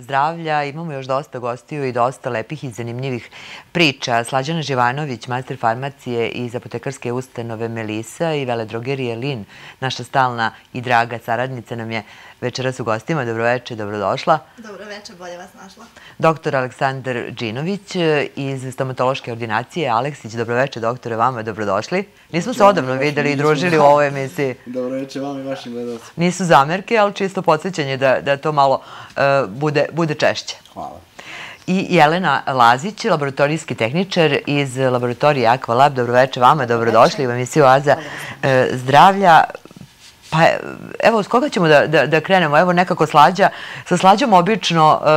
zdravlja. Imamo još dosta gostiju i dosta lepih i zanimljivih priča. Slađana Živanović, master farmacije iz apotekarske ustanove Melisa i veledrogerije Lin, naša stalna i draga saradnica nam je večeras u gostima. Dobroveče, dobrodošla. Dobroveče, bolje vas našla. Doktor Aleksandar Džinović e, iz stomatološke ordinacije. Aleksić, dobroveče, doktore, vama dobrodošli. Nismo se odavno videli i družili u ovoj emisiji. Dobroveče vam i vašim gledalcima. Nisu zamerke, ali čisto podsjećanje da, da to malo uh, bude, bude češće. Hvala. I Jelena Lazić, laboratorijski tehničar iz laboratorije Aqualab. Dobroveče vama, dobrodošli u emisiju Aza e, zdravlja. Pa evo, s koga ćemo da, da, da krenemo? Evo nekako slađa, sa slađom obično e,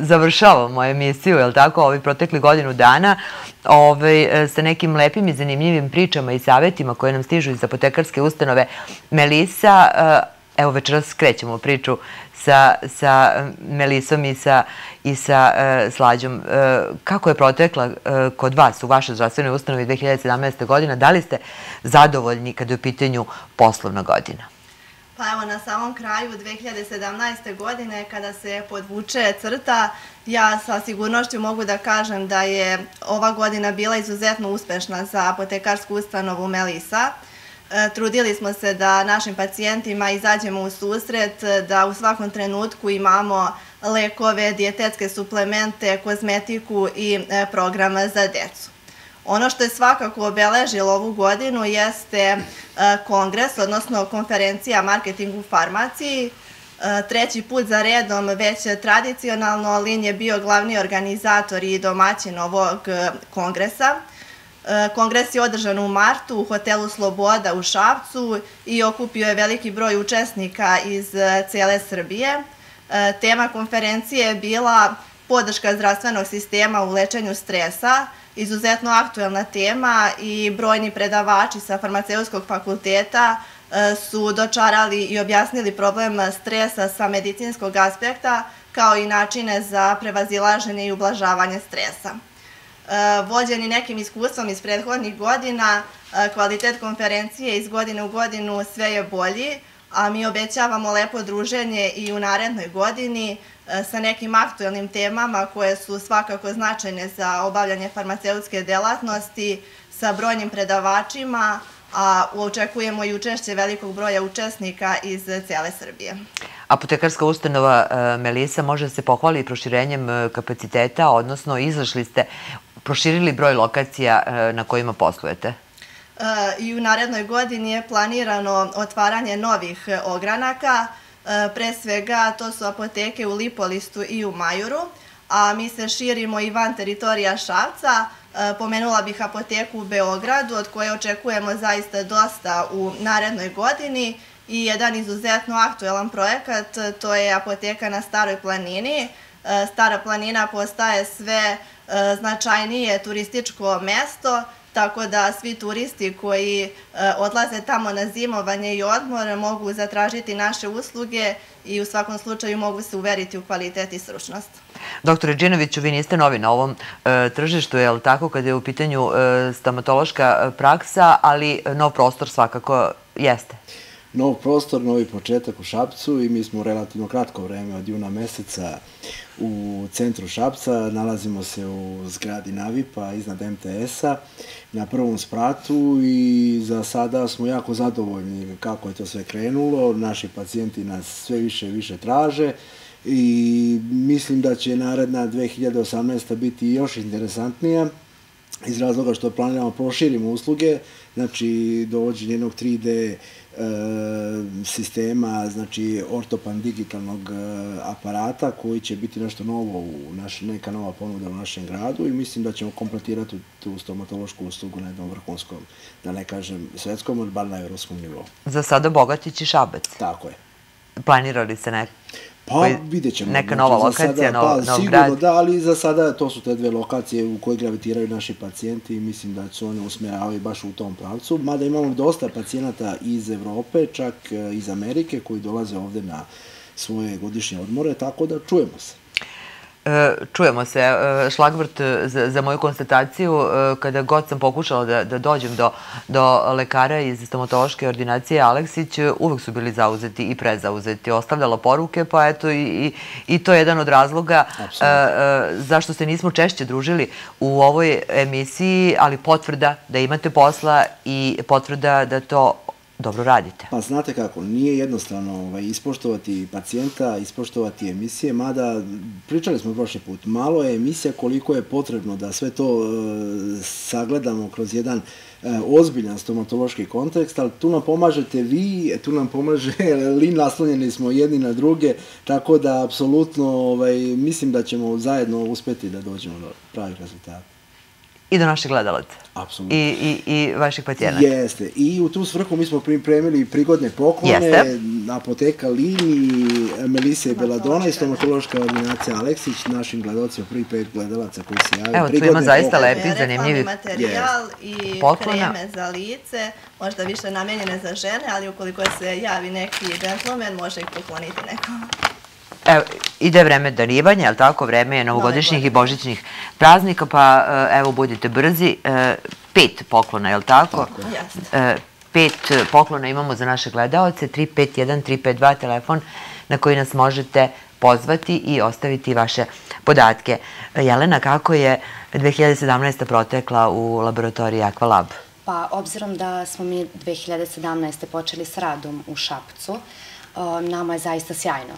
završavamo emisiju, je li tako, ovih protekli godinu dana, ovaj, sa nekim lepim i zanimljivim pričama i savetima koje nam stižu iz apotekarske ustanove Melisa. E, evo večeras krećemo priču sa, sa Melisom i sa, i sa e, Slađom. Kako je protekla kod vas u vašoj zdravstvenoj ustanovi 2017. godina? Da li ste zadovoljni kada je u pitanju poslovna godina? Pa evo na samom kraju 2017. godine kada se podvuče crta, ja sa sigurnošću mogu da kažem da je ova godina bila izuzetno uspešna za apotekarsku ustanovu Melisa. E, trudili smo se da našim pacijentima izađemo u susret, da u svakom trenutku imamo lekove, dijetetske suplemente, kozmetiku i e, program za decu. Ono što je svakako obeležilo ovu godinu jeste e, kongres, odnosno konferencija marketing u farmaciji. Treći put za redom već tradicionalno Lin je bio glavni organizator i domaćin ovog kongresa. E, kongres je održan u martu u hotelu Sloboda u Šapcu i okupio je veliki broj učesnika iz e, cele Srbije. E, tema konferencije je bila podrška zdravstvenog sistema u lečenju stresa, izuzetno aktuelna tema i brojni predavači sa farmaceutskog fakulteta su dočarali i objasnili problem stresa sa medicinskog aspekta, kao i načine za prevazilaženje i ublažavanje stresa. Eh, vođeni nekim iskustvom iz prethodnih godina, eh, kvalitet konferencije iz godine u godinu sve je bolji, a mi obećavamo lepo druženje i u narednoj godini sa nekim aktuelnim temama koje su svakako značajne za obavljanje farmaceutske delatnosti, sa brojnim predavačima, a očekujemo i učešće velikog broja učesnika iz cele Srbije. Apotekarska ustanova Melisa može se pohvali proširenjem kapaciteta, odnosno izlašli ste proširili broj lokacija na kojima poslujete? I u narednoj godini je planirano otvaranje novih ogranaka. E, pre svega to su apoteke u Lipolistu i u Majuru, a mi se širimo i van teritorija Šavca. Pomenula bih apoteku u Beogradu, od koje očekujemo zaista dosta u narednoj godini i jedan izuzetno aktuelan projekat, to je apoteka na Staroj planini. Stara planina postaje sve značajnije turističko mesto, tako da svi turisti koji e, odlaze tamo na zimovanje i odmor mogu zatražiti naše usluge i u svakom slučaju mogu se uveriti u kvalitet i stručnost. Doktore Đinoviću, vi niste novi na ovom e, tržištu, je li tako, kada je u pitanju e, stomatološka praksa, ali nov prostor svakako jeste? Nov prostor, novi početak u Šapcu i mi smo u relativno kratko vreme od juna meseca u centru Šapca. Nalazimo se u zgradi Navipa iznad MTS-a na prvom spratu i za sada smo jako zadovoljni kako je to sve krenulo. Naši pacijenti nas sve više i više traže i mislim da će naredna 2018. biti još interesantnija iz razloga što planiramo proširimo usluge, znači dovođenje jednog 3D E, sistema, znači ortopan digitalnog e, aparata koji će biti nešto novo u naš, neka nova ponuda u našem gradu i mislim da ćemo kompletirati tu stomatološku uslugu na jednom vrhunskom, da ne kažem svetskom, ali bar na evropskom nivou. Za sada Bogatić i Šabec. Tako je. Planirali se nek, Pa vidjet ćemo. Neka znači, nova lokacija, sada, nov, pa, nov sigurno, grad? da, ali za sada to su te dve lokacije u koje gravitiraju naši pacijenti i mislim da se one usmeravaju baš u tom pravcu. Mada imamo dosta pacijenata iz Evrope, čak e, iz Amerike, koji dolaze ovde na svoje godišnje odmore, tako da čujemo se. E, čujemo se. E, šlagvrt za, za moju konstataciju, e, kada god sam pokušala da, da dođem do, do lekara iz stomatološke ordinacije Aleksić, uvek su bili zauzeti i prezauzeti. Ostavljala poruke, pa eto i, i, i to je jedan od razloga zašto se nismo češće družili u ovoj emisiji, ali potvrda da imate posla i potvrda da to dobro radite. Pa znate kako, nije jednostavno ovaj, ispoštovati pacijenta, ispoštovati emisije, mada pričali smo prošli put, malo je emisija koliko je potrebno da sve to e, sagledamo kroz jedan e, ozbiljan stomatološki kontekst, ali tu nam pomažete vi, tu nam pomaže Lin, naslonjeni smo jedni na druge, tako da apsolutno ovaj, mislim da ćemo zajedno uspeti da dođemo do pravih rezultata i do naših gledalaca. Apsolutno. I, i, i vaših pacijenata. Jeste. I u tu svrhu mi smo pripremili prigodne poklone. Jeste. Apoteka Lini, Melise Beladona i stomatološka ordinacija Aleksić, našim gledalcima, prvi pet gledalaca koji se javaju. Evo, tu ima zaista lepi, zanimljivi materijal i poklona. kreme za lice, možda više namenjene za žene, ali ukoliko se javi neki džentlmen, može ih pokloniti nekom. Evo, ide vreme darivanja, je li tako? Vreme je novogodišnjih i božićnih praznika, pa e, evo, budite brzi. E, pet poklona, je li tako? E, pet poklona imamo za naše gledalce, 351 352 telefon na koji nas možete pozvati i ostaviti vaše podatke. Jelena, kako je 2017. protekla u laboratoriji Aqualab? Pa, obzirom da smo mi 2017. počeli s radom u Šapcu, nama je zaista sjajno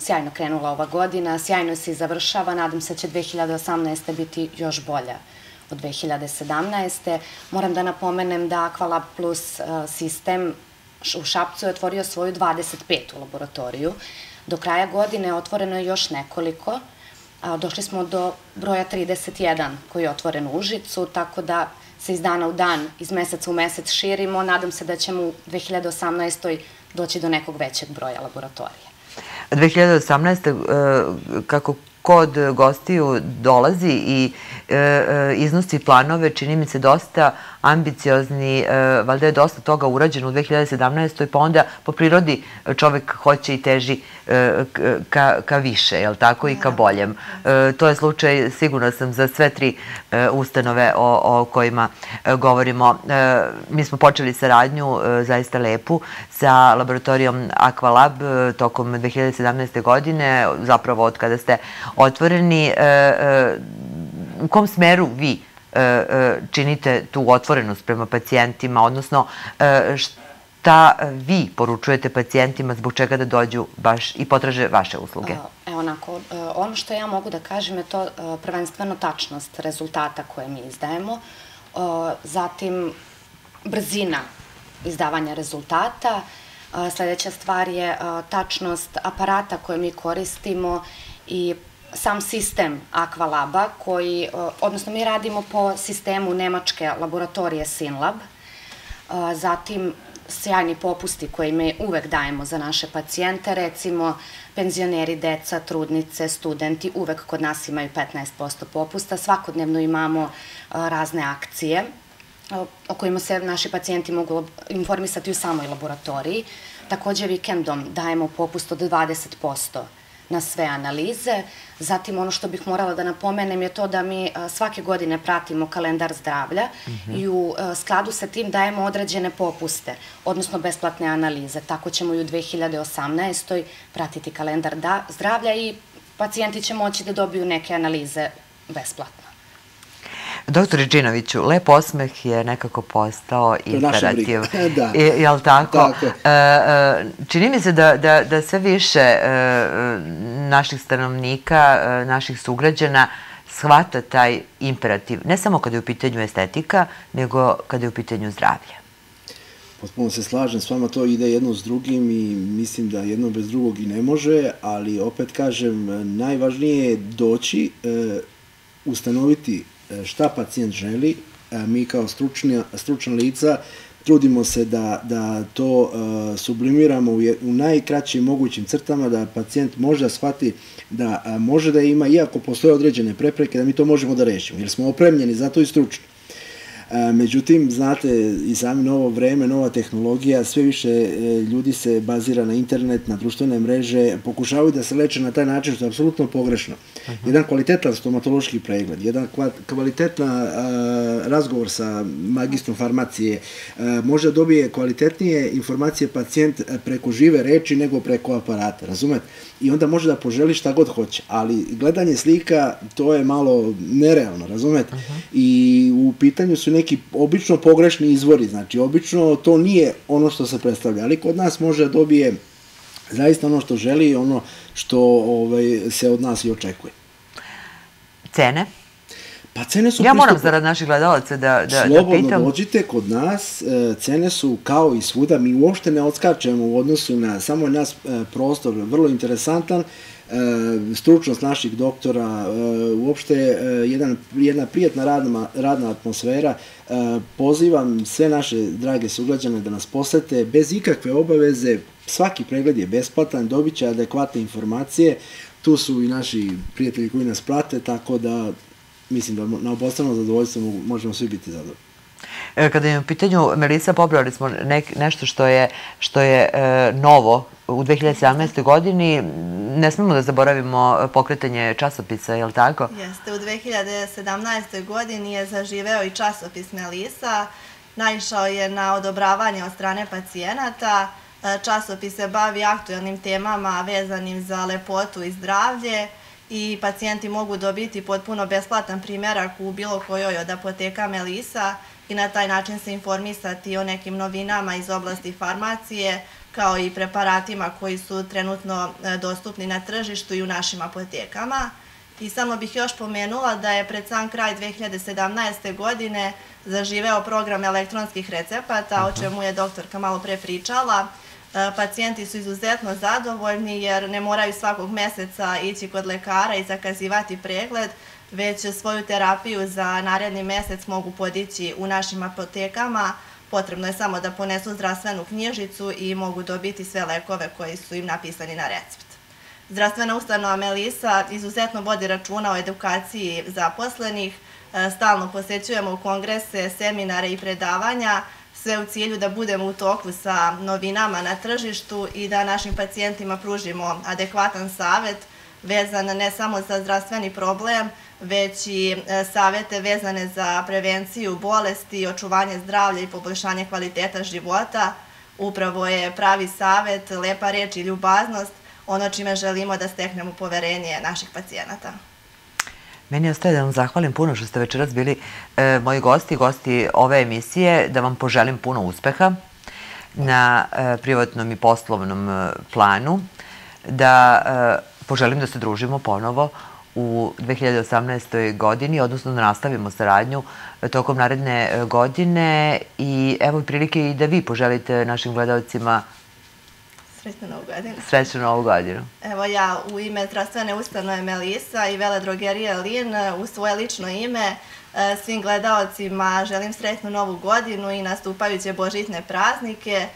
sjajno krenula ova godina, sjajno se i završava, nadam se da će 2018. biti još bolja od 2017. Moram da napomenem da Aqualab Plus uh, sistem u Šapcu je otvorio svoju 25. laboratoriju. Do kraja godine otvoreno je još nekoliko. Došli smo do broja 31 koji je otvoren u Užicu, tako da se iz dana u dan, iz meseca u mesec širimo. Nadam se da ćemo u 2018. doći do nekog većeg broja laboratorija. 2018. E, kako kod gostiju dolazi i e, e, iznosi planove, čini mi se dosta ambiciozni, e, valjda je dosta toga urađeno u 2017. pa onda po prirodi čovek hoće i teži e, ka, ka više, jel tako, i ka boljem. To je slučaj, sigurno sam, za sve tri ustanove o, o kojima govorimo. Mi smo počeli saradnju zaista lepu sa laboratorijom Aqualab tokom 2017. godine, zapravo od kada ste otvoreni. E, e, u kom smeru vi e, činite tu otvorenost prema pacijentima, odnosno šta vi poručujete pacijentima zbog čega da dođu baš i potraže vaše usluge? Evo onako, ono što ja mogu da kažem je to prvenstveno tačnost rezultata koje mi izdajemo, zatim brzina izdavanja rezultata, sledeća stvar je tačnost aparata koje mi koristimo i sam sistem Aqualaba koji, e, odnosno mi radimo po sistemu nemačke laboratorije Sinlab, e, zatim sjajni popusti koje mi uvek dajemo za naše pacijente, recimo penzioneri, deca, trudnice, studenti, uvek kod nas imaju 15% popusta, svakodnevno imamo e, razne akcije o kojima se naši pacijenti mogu informisati u samoj laboratoriji. Takođe vikendom dajemo popust od 20% na sve analize. Zatim ono što bih morala da napomenem je to da mi svake godine pratimo kalendar zdravlja mm -hmm. i u skladu sa tim dajemo određene popuste, odnosno besplatne analize. Tako ćemo i u 2018. pratiti kalendar da, zdravlja i pacijenti će moći da dobiju neke analize besplatno. Doktor Đinoviću, lep osmeh je nekako postao imperativ. da. I, jel tako? tako. E, e, čini mi se da, da, da sve više e, naših stanovnika, e, naših sugrađana shvata taj imperativ, ne samo kada je u pitanju estetika, nego kada je u pitanju zdravlja. Potpuno se slažem s vama, to ide jedno s drugim i mislim da jedno bez drugog i ne može, ali opet kažem, najvažnije je doći, ustanoviti šta pacijent želi, e, mi kao stručna, stručna lica trudimo se da, da to uh, sublimiramo u, najkraćim mogućim crtama, da pacijent može da shvati da može da ima, iako postoje određene prepreke, da mi to možemo da rešimo, jer smo opremljeni za to i stručno. Međutim, znate, i sami novo vreme, nova tehnologija, sve više e, ljudi se bazira na internet, na društvene mreže, pokušavaju da se leče na taj način što je apsolutno pogrešno. Jedan kvalitetan stomatološki pregled, jedan kvalitetan razgovor sa magistrom farmacije može da dobije kvalitetnije informacije pacijent preko žive reči nego preko aparata, razumete? I onda može da poželi šta god hoće, ali gledanje slika, to je malo nerealno, razumete? I u pitanju su neki obično pogrešni izvori, znači obično to nije ono što se predstavlja, ali kod nas može da dobije zaista ono što želi i ono što ovaj, se od nas i očekuje. Cene? Pa cene su... Ja moram zarad naših gledalaca da, da, da Slobodno pitam. Slobodno dođite kod nas, e, cene su kao i svuda, mi uopšte ne odskačemo u odnosu na, samo je nas e, prostor vrlo interesantan, stručnost naših doktora, e, uopšte e, jedan, jedna prijatna radna, radna atmosfera. Pozivam sve naše drage sugrađane da nas posete bez ikakve obaveze. Svaki pregled je besplatan, dobit će adekvatne informacije. Tu su i naši prijatelji koji nas prate, tako da mislim da na obostrano zadovoljstvo možemo svi biti zadovoljni. Kada je u pitanju Melisa, pobrali smo nešto što je, što je e, novo u 2017. godini. Ne smemo da zaboravimo pokretanje časopisa, je li tako? Jeste, u 2017. godini je zaživeo i časopis Melisa. Naišao je na odobravanje od strane pacijenata. E, časopis se bavi aktuelnim temama vezanim za lepotu i zdravlje i pacijenti mogu dobiti potpuno besplatan primjerak u bilo kojoj od apoteka Melisa i na taj način se informisati o nekim novinama iz oblasti farmacije, kao i preparatima koji su trenutno e, dostupni na tržištu i u našim apotekama. I samo bih još pomenula da je pred sam kraj 2017. godine zaživeo program elektronskih recepata, o čemu je doktorka malo pre pričala. E, pacijenti su izuzetno zadovoljni jer ne moraju svakog meseca ići kod lekara i zakazivati pregled, već svoju terapiju za naredni mesec mogu podići u našim apotekama. Potrebno je samo da ponesu zdravstvenu knjižicu i mogu dobiti sve lekove koji su im napisani na recept. Zdravstvena ustanova Melisa izuzetno vodi računa o edukaciji zaposlenih, e, stalno posećujemo kongrese, seminare i predavanja, sve u cilju da budemo u toku sa novinama na tržištu i da našim pacijentima pružimo adekvatan savet vezan ne samo za zdravstveni problem, već i e, savete vezane za prevenciju bolesti, očuvanje zdravlja i poboljšanje kvaliteta života. Upravo je pravi savet, lepa reč i ljubaznost ono čime želimo da steknemo poverenje naših pacijenata. Meni ostaje da vam zahvalim puno što ste večeras bili e, moji gosti, gosti ove emisije, da vam poželim puno uspeha na e, privatnom i poslovnom e, planu, da e, poželim da se družimo ponovo u 2018. godini, odnosno da nastavimo saradnju tokom naredne e, godine i evo prilike i da vi poželite našim gledalcima Srećnu novu godinu. Srećnu novu godinu. Evo ja u ime zdravstvene ustanove Melisa i Vele drogerije Lin u svoje lično ime e, svim gledalcima želim sretnu novu godinu i nastupajuće božitne praznike,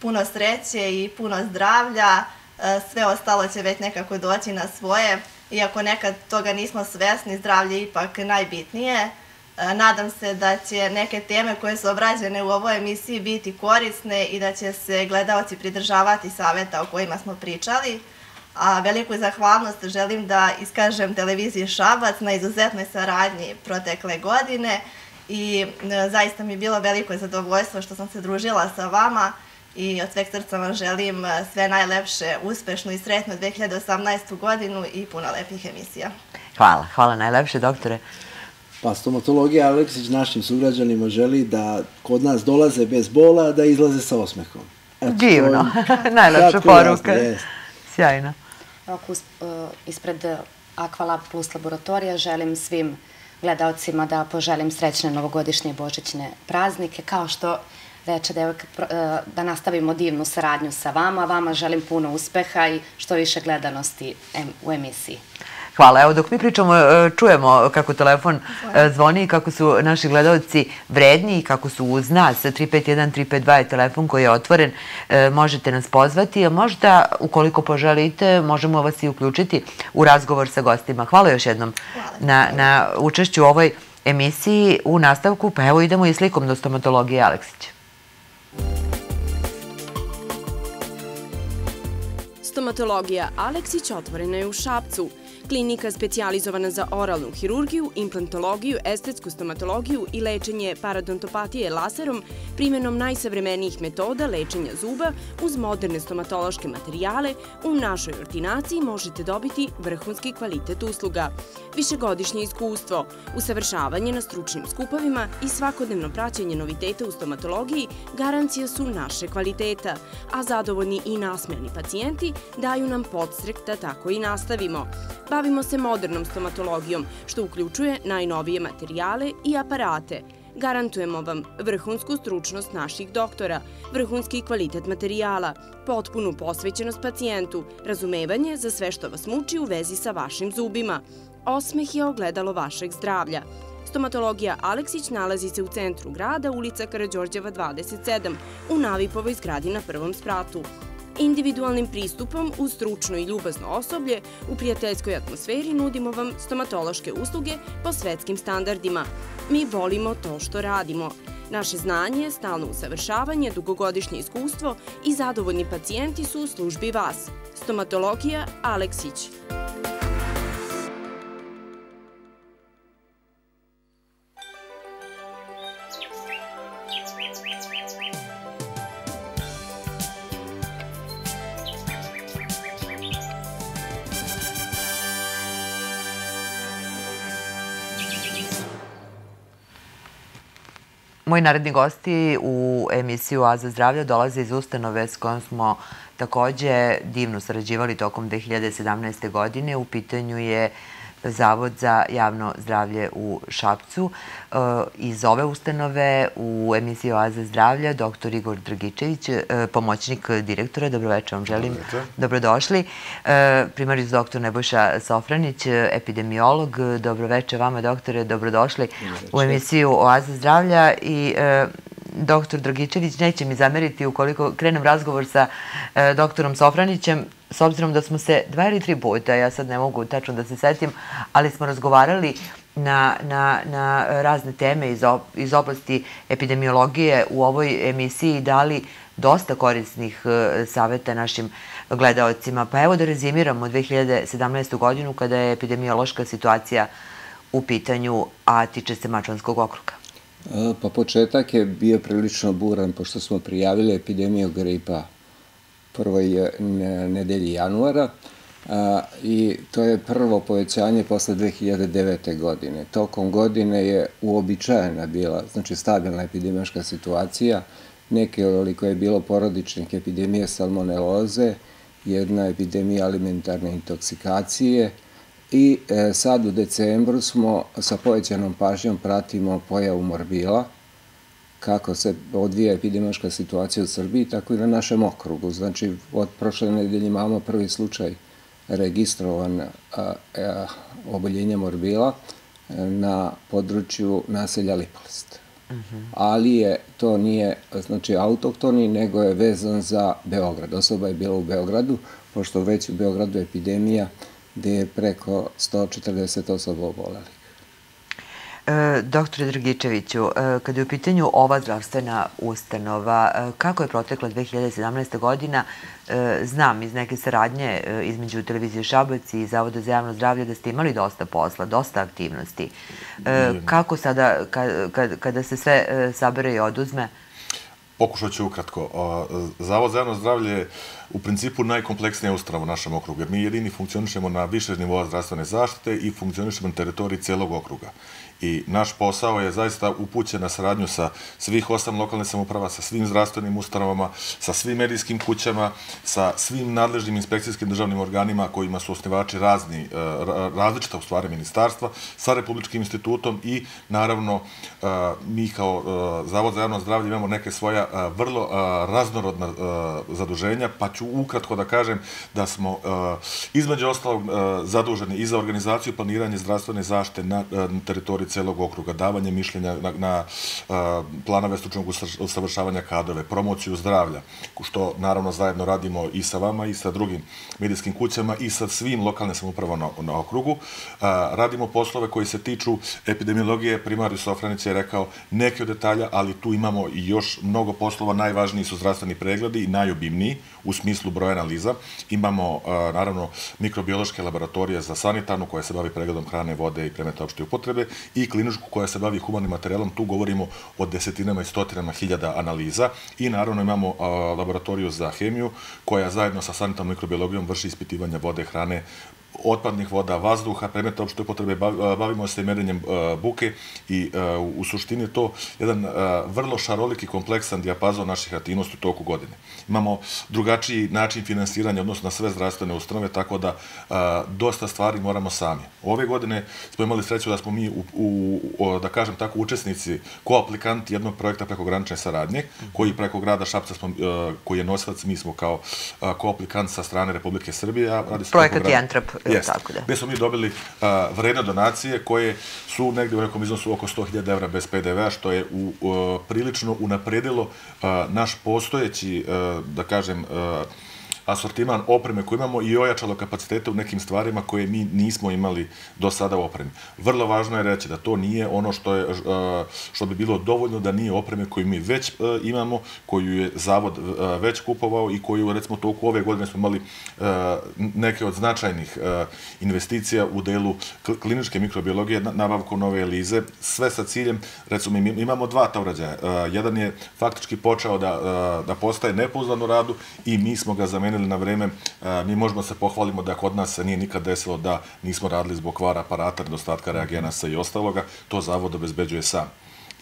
puno sreće i puno zdravlja, e, sve ostalo će već nekako doći na svoje iako nekad toga nismo svesni, zdravlje je ipak najbitnije. E, Nadam se da će neke teme koje su obrađene u ovoj emisiji biti korisne i da će se gledalci pridržavati saveta o kojima smo pričali. A veliku zahvalnost želim da iskažem televiziji Šabac na izuzetnoj saradnji protekle godine i zaista mi je bilo veliko zadovoljstvo što sam se družila sa vama i od sveg srca vam želim sve najlepše, uspešnu i sretnu 2018. godinu i puno lepih emisija. Hvala, hvala najlepše, doktore. Pa stomatologija Aleksić našim sugrađanima želi da kod nas dolaze bez bola, da izlaze sa osmehom. Eto, Divno, najlepša poruka. Sjajno. Ovako, ispred Aqualab Plus laboratorija želim svim gledalcima da poželim srećne novogodišnje i božićne praznike, kao što reče devojka, da nastavimo divnu saradnju sa vama. Vama želim puno uspeha i što više gledanosti u emisiji. Hvala. Evo dok mi pričamo, e, čujemo kako telefon e, zvoni i kako su naši gledalci vredni i kako su uz nas. 351-352 je telefon koji je otvoren. E, možete nas pozvati, a možda, ukoliko poželite, možemo vas i uključiti u razgovor sa gostima. Hvala još jednom na, na učešću u ovoj emisiji u nastavku. Pa evo idemo i slikom do stomatologije Aleksića. Stomatologija Aleksić otvorena je u Šapcu. Klinika specijalizovana za oralnu hirurgiju, implantologiju, estetsku stomatologiju i lečenje paradontopatije laserom primjenom najsavremenijih metoda lečenja zuba uz moderne stomatološke materijale u našoj ordinaciji možete dobiti vrhunski kvalitet usluga. Višegodišnje iskustvo, usavršavanje na stručnim skupovima i svakodnevno praćenje noviteta u stomatologiji garancija su naše kvaliteta, a zadovoljni i nasmejani pacijenti daju nam podstrek da tako i nastavimo. Bavimo se modernom stomatologijom, što uključuje najnovije materijale i aparate. Garantujemo vam vrhunsku stručnost naših doktora, vrhunski kvalitet materijala, potpunu posvećenost pacijentu, razumevanje za sve što vas muči u vezi sa vašim zubima. Osmeh je ogledalo vašeg zdravlja. Stomatologija Aleksić nalazi se u centru grada, ulica Karadžorđeva 27, u Navipovoj zgradi na prvom spratu. Individualnim pristupom uz stručno i ljubazno osoblje u prijateljskoj atmosferi nudimo vam stomatološke usluge po svetskim standardima. Mi volimo to što radimo. Naše znanje, stalno usavršavanje, dugogodišnje iskustvo i zadovoljni pacijenti su u službi vas. Stomatologija Aleksić. Moji naredni gosti u emisiju A za zdravlje dolaze iz ustanove s kojom smo takođe divno sarađivali tokom 2017. godine. U pitanju je Zavod za javno zdravlje u Šapcu. E, iz ove ustanove u emisiji Oaza zdravlja dr. Igor Dragičević, e, pomoćnik direktora. Dobroveče vam želim. Dobrodošli. E, Primarijus dr. Nebojša Sofranić, epidemiolog. Dobroveče vama, doktore. Dobrodošli u emisiju Oaza zdravlja i doktor Dragičević neće mi zameriti ukoliko krenem razgovor sa doktorom Sofranićem s obzirom da smo se dva ili tri puta, ja sad ne mogu tačno da se setim, ali smo razgovarali na, na, na razne teme iz, iz oblasti epidemiologije u ovoj emisiji dali dosta korisnih e, saveta našim gledaocima. Pa evo da rezimiramo 2017. godinu kada je epidemiološka situacija u pitanju, a tiče se Mačvanskog okruga. Pa početak je bio prilično buran, pošto smo prijavili epidemiju gripa prvoj nedelji januara i to je prvo povećanje posle 2009. godine. Tokom godine je uobičajena bila, znači stabilna epidemijaška situacija, neke oliko je bilo porodičnih epidemije salmoneloze, jedna epidemija alimentarne intoksikacije i e, sad u decembru smo sa povećanom pažnjom pratimo pojavu morbila, kako se odvija epidemiološka situacija u Srbiji, tako i na našem okrugu. Znači, od prošle nedelje imamo prvi slučaj registrovan a, a, oboljenja morbila e, na području naselja Lipolest. Uh mhm. -huh. Ali je, to nije, znači, autoktoni, nego je vezan za Beograd. Osoba je bila u Beogradu, pošto već u Beogradu epidemija gde je preko 140 osoba oboleli. E, doktore Dragičeviću, e, kada je u pitanju ova zdravstvena ustanova, e, kako je protekla 2017. godina? E, znam iz neke saradnje između televizije Šabac i Zavoda za javno zdravlje da ste imali dosta posla, dosta aktivnosti. Kako sada, kada, kada se sve sabere i oduzme? Pokušat ću ukratko. Zavod za javno zdravlje je u principu najkompleksnija ustanova u našem okrugu, jer mi jedini funkcionišemo na više nivoa zdravstvene zaštite i funkcionišemo na teritoriji celog okruga. I naš posao je zaista upućen na saradnju sa svih osam lokalne samuprava, sa svim zdravstvenim ustanovama, sa svim medijskim kućama, sa svim nadležnim inspekcijskim državnim organima kojima su osnivači razni, e, različita u stvari ministarstva, sa Republičkim institutom i naravno e, mi kao e, Zavod za javno zdravlje imamo neke svoja vrlo raznorodna zaduženja, pa ću ukratko da kažem da smo između ostalog zaduženi i za organizaciju planiranje zdravstvene zaštite na teritoriji celog okruga, davanje mišljenja na, planove stručnog usavršavanja kadrove, promociju zdravlja, što naravno zajedno radimo i sa vama i sa drugim medijskim kućama i sa svim lokalnim samupravama na, okrugu. Radimo poslove koji se tiču epidemiologije, primar Sofranić je rekao neke od detalja, ali tu imamo i još mnogo poslova, najvažniji su zdravstveni pregledi i najobimniji u smislu broja analiza. Imamo, naravno, mikrobiološke laboratorije za sanitarnu koja se bavi pregledom hrane, vode i premeta opšte upotrebe i kliničku koja se bavi humanim materijalom. Tu govorimo o desetinama i stotinama hiljada analiza i naravno imamo laboratoriju za hemiju koja zajedno sa sanitarnom mikrobiologijom vrši ispitivanje vode, hrane, otpadnih voda, vazduha, predmeta opšte potrebe, bavimo se merenjem buke i u suštini to jedan vrlo šarolik i kompleksan dijapazon naših aktivnosti u toku godine. Imamo drugačiji način finansiranja odnosno na sve zdravstvene ustanove, tako da dosta stvari moramo sami. Ove godine smo imali sreću da smo mi, u, u, da kažem tako, učesnici, koaplikanti jednog projekta preko granične saradnje, koji preko grada Šapca smo, koji je nosilac, mi smo kao koaplikant sa strane Republike Srbije. Radi Projekat Jentrap Jest. Tako da. Gde smo mi dobili uh, vredne donacije koje su negde u nekom iznosu oko 100.000 evra bez PDV-a, što je u, uh, prilično unapredilo uh, naš postojeći, uh, da kažem, uh, asortiman opreme koju imamo i ojačalo kapacitete u nekim stvarima koje mi nismo imali do sada u opremi. Vrlo važno je reći da to nije ono što, je, što bi bilo dovoljno da nije opreme koju mi već imamo, koju je Zavod već kupovao i koju, recimo, toku ove godine smo imali neke od značajnih investicija u delu kliničke mikrobiologije, nabavku nove elize, sve sa ciljem, recimo, imamo dva ta urađaja. Jedan je faktički počeo da, da postaje nepouzdan u radu i mi smo ga zamenili zamenili na vreme, mi možemo se pohvalimo da kod nas se nije nikad desilo da nismo radili zbog kvara aparata, nedostatka reagenasa i ostaloga, to zavod obezbeđuje sam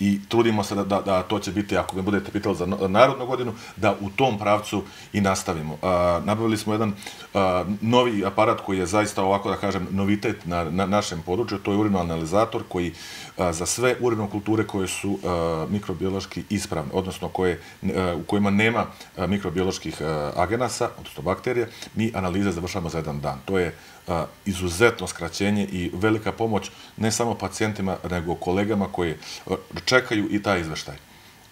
i trudimo se da, da, da to će biti, ako me budete pitali za narodnu godinu, da u tom pravcu i nastavimo. A, nabavili smo jedan a, novi aparat koji je zaista ovako da kažem novitet na, na našem području, to je urinoanalizator koji a, za sve urinokulture koje su a, mikrobiološki ispravne, odnosno koje, a, u kojima nema a, mikrobioloških a, agenasa, odnosno bakterije, mi analize završamo za jedan dan. To je izuzetno skraćenje i velika pomoć ne samo pacijentima, nego kolegama koji čekaju i taj izveštaj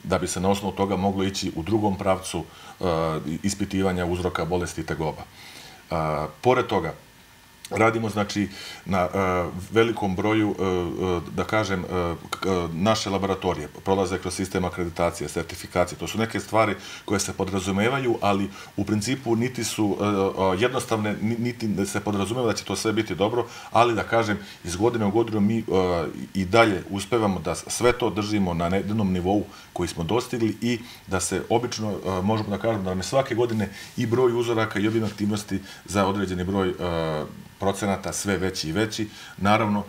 da bi se na osnovu toga moglo ići u drugom pravcu ispitivanja uzroka bolesti i tegoba. Pored toga, Radimo znači na uh, velikom broju, uh, uh, da kažem, naše laboratorije prolaze kroz sistem akreditacije, sertifikacije. To su neke stvari koje se podrazumevaju, ali u principu niti su jednostavne, niti se podrazumeva da će to sve biti dobro, ali da kažem, iz godine u godinu mi i dalje uspevamo da sve to držimo na jednom nivou koji smo dostigli i da se obično, možemo da kažemo, da nam je svake godine i broj uzoraka i obim aktivnosti za određeni broj procenata sve veći i veći. Naravno,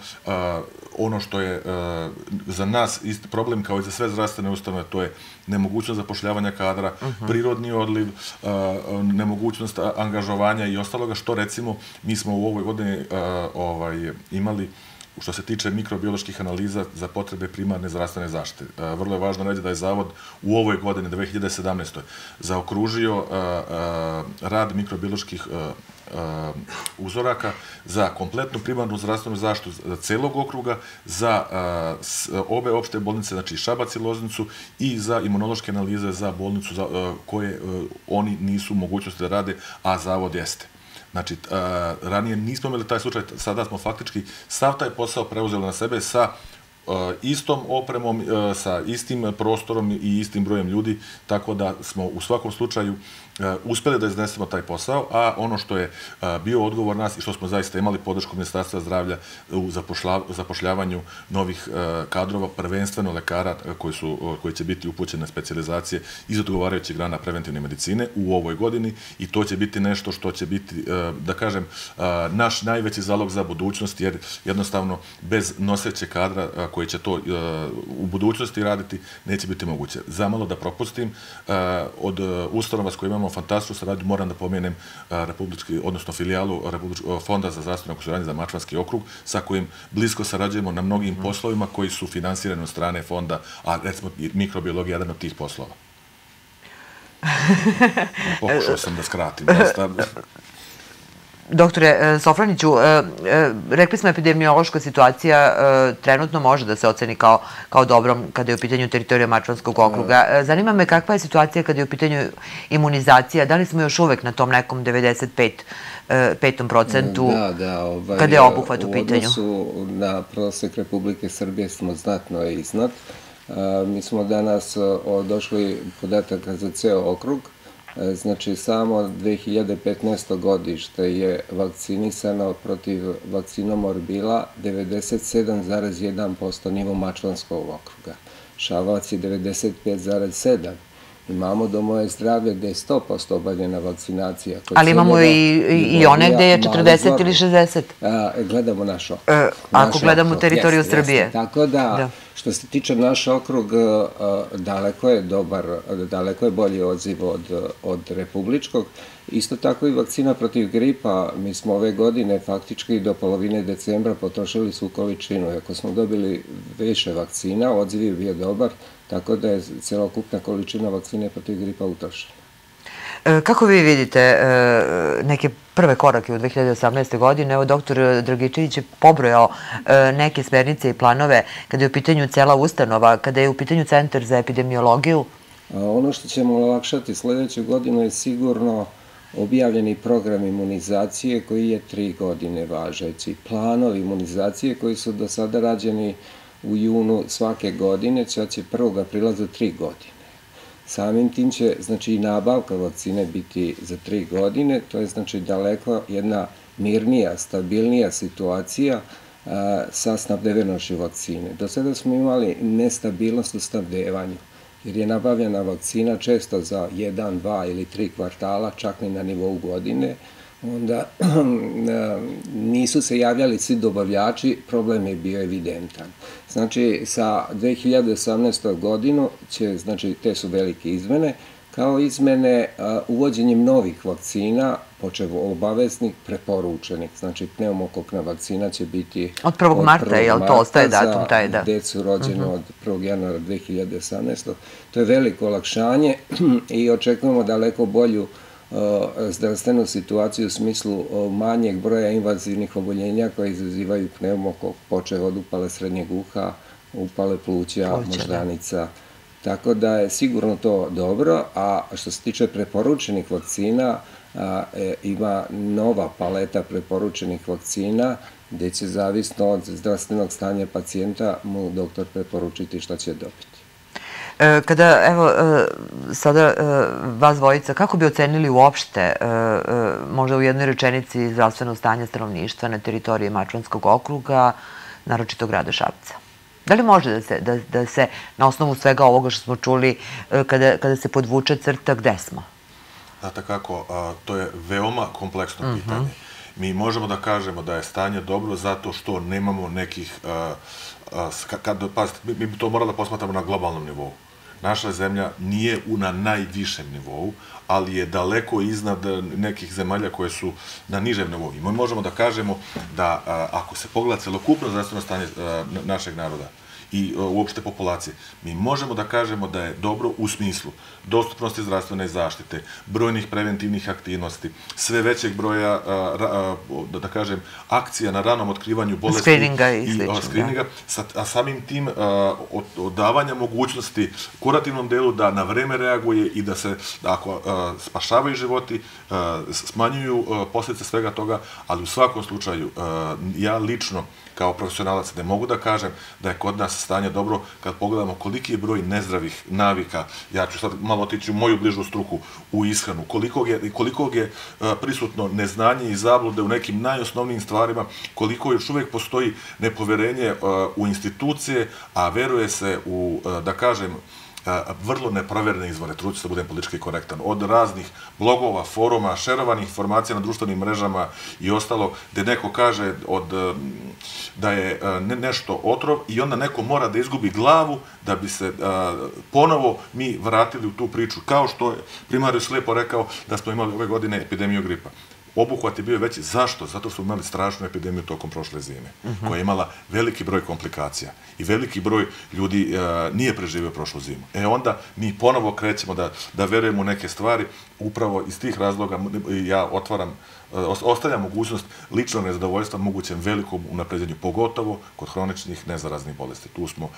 ono što je za nas isti problem kao i za sve zdravstvene ustanove, to je nemogućnost zapošljavanja kadra, uh -huh. prirodni odliv, nemogućnost angažovanja i ostaloga, što recimo mi smo u ovoj godini ovaj, imali što se tiče mikrobioloških analiza za potrebe primarne zdravstvene zaštite. Vrlo je važno reći da je Zavod u ovoj godini, 2017. zaokružio rad mikrobioloških uzoraka za kompletnu primarnu zdravstvenu zaštitu za celog okruga, za obe opšte bolnice, znači Šabac i Loznicu i za imunološke analize za bolnicu za, koje oni nisu mogućnosti da rade, a zavod jeste. Znači, ranije nismo imali taj slučaj, sada smo faktički sav taj posao preuzeli na sebe sa istom opremom, sa istim prostorom i istim brojem ljudi, tako da smo u svakom slučaju E, uspeli da iznesemo taj posao, a ono što je e, bio odgovor nas i što smo zaista imali podršku Ministarstva zdravlja u zapošljavanju novih e, kadrova, prvenstveno lekara koji, su, koji će biti upućeni na specializacije iz odgovarajućeg grana preventivne medicine u ovoj godini i to će biti nešto što će biti, da kažem, naš najveći zalog za budućnost, jer jednostavno bez noseće kadra koji će to u budućnosti raditi neće biti moguće. Zamalo da propustim, od ustanova s kojima imamo fantastičnu saradnju, moram da pomenem republički, odnosno filijalu Fonda za zdravstveno osiguranje za Mačvanski okrug, sa kojim blisko sarađujemo na mnogim mhm. poslovima koji su finansirani od strane fonda, a recimo mikrobiologija je jedan od tih poslova. Pokušao sam da skratim. Doktore e, Sofraniću, e, e, rekli smo epidemiološka situacija trenutno može da se oceni kao, kao dobrom kada je u pitanju teritorija Mačvanskog okruga. Zanima me kakva je situacija kada je u pitanju imunizacija. Da li smo još uvek na tom nekom 95 petom procentu da, da, ovaj, kada je obuhvat u pitanju? U odnosu na prosek Republike Srbije smo znatno iznad. Mi smo danas došli podataka za ceo okrug znači, samo 2015. godište je vakcinisano protiv vakcinom Orbila 97,1% nivo Mačvanskog okruga. Šabac je 95,7%. Imamo do moje zdravlje gde je 100% obavljena vakcinacija. Ali imamo i, i one gde je 40 ili 60? A, gledamo naš okrug. E, ako gledamo teritoriju Srbije. Tako da, da, što se tiče naš okrug, daleko je dobar, daleko je bolji odziv od, od republičkog. Isto tako i vakcina protiv gripa, mi smo ove godine faktički do polovine decembra potrošili su količinu. Ako smo dobili više vakcina, odziv je bio dobar, tako da je celokupna količina vakcine protiv gripa utrošena. E, kako vi vidite e, neke prve korake u 2018. godine? Evo, doktor Dragičević je pobrojao e, neke smernice i planove kada je u pitanju cela ustanova, kada je u pitanju Centar za epidemiologiju. Ono što ćemo olakšati sledeću godinu je sigurno objavljeni program imunizacije koji je tri godine važeći. Planovi imunizacije koji su do sada rađeni u junu svake godine, će će 1. aprila za tri godine. Samim tim će, znači, i nabavka vakcine biti za tri godine, to je, znači, daleko jedna mirnija, stabilnija situacija sa snabdevenošću vakcine. Do sada smo imali nestabilnost u snabdevanju, jer je nabavljena vakcina često za jedan, dva ili tri kvartala, čak i na nivou godine, onda nisu se javljali svi dobavljači, problem je bio evidentan. Znači, sa 2018. godinu će, znači, te su velike izmene, kao izmene uvođenjem novih vakcina, počev obaveznih, preporučenih. Znači, pneumokokna vakcina će biti... Od 1. marta, jel to ostaje datum taj, da? Decu rođeno uh mhm. -huh. od 1. januara 2018. To je veliko olakšanje i očekujemo daleko bolju zdravstvenu situaciju u smislu manjeg broja invazivnih oboljenja koje izazivaju pneumokok, počeo od upale srednjeg uha, upale pluća, Pluća, moždanica. Da. Tako da je sigurno to dobro, a što se tiče preporučenih vakcina, a, e, ima nova paleta preporučenih vakcina, gde će zavisno od zdravstvenog stanja pacijenta mu doktor preporučiti šta će dobiti. E, kada, evo, e, sada e, vas dvojica, kako bi ocenili uopšte, možda u jednoj rečenici, zdravstveno stanje stanovništva na teritoriji Mačvanskog okruga, naročito grada Šapca? Da li može da se, da, da se na osnovu svega ovoga što smo čuli, kada, kada se podvuče crta, gde smo? Znate kako, to je veoma kompleksno mhm. pitanje. Mi možemo da kažemo da je stanje dobro zato što nemamo nekih, kad, pazite, mi bi to morali da posmatramo na globalnom nivou naša zemlja nije u na najvišem nivou, ali je daleko iznad nekih zemalja koje su na nižem nivou. I možemo da kažemo da ako se pogleda celokupno zdravstveno stanje našeg naroda, i e, uopšte populacije. Mi možemo da kažemo da je dobro u smislu dostupnosti zdravstvene zaštite, brojnih preventivnih aktivnosti, sve većeg broja, da, da kažem, akcija na ranom otkrivanju bolesti skrininga i, slično, skrininga, da. a samim tim odavanja mogućnosti kurativnom delu da na vreme reaguje i da se, da ako spašavaju životi, smanjuju posljedice svega toga, ali u svakom slučaju, ja lično kao profesionalac ne mogu da kažem da je kod nas stanje dobro kad pogledamo koliki je broj nezdravih navika, ja ću sad malo otići u moju bližu struku, u ishranu, koliko je, koliko je prisutno neznanje i zablude u nekim najosnovnijim stvarima, koliko još uvek postoji nepoverenje u institucije, a veruje se u, da kažem, vrlo neproverene izvore, truću se da budem politički korektan, od raznih blogova, foruma, šerovanih informacija na društvenim mrežama i ostalo, gde neko kaže od, da je nešto otrov i onda neko mora da izgubi glavu da bi se ponovo mi vratili u tu priču, kao što je primarius lepo rekao da smo imali ove godine epidemiju gripa obuhvat je bio veći. Zašto? Zato što smo imali strašnu epidemiju tokom prošle zime, mhm. koja je imala veliki broj komplikacija i veliki broj ljudi uh, nije preživio prošlu zimu. E onda mi ponovo krećemo da, da verujemo u neke stvari, upravo iz tih razloga ja otvaram ostavlja mogućnost ličnog nezadovoljstva mogućem velikom unapređenju, pogotovo kod hroničnih nezaraznih bolesti. Tu smo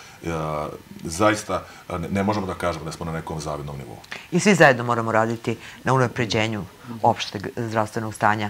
zaista, ne, možemo da kažemo da smo na nekom zavidnom nivou. I svi zajedno moramo raditi na unapređenju opšteg zdravstvenog stanja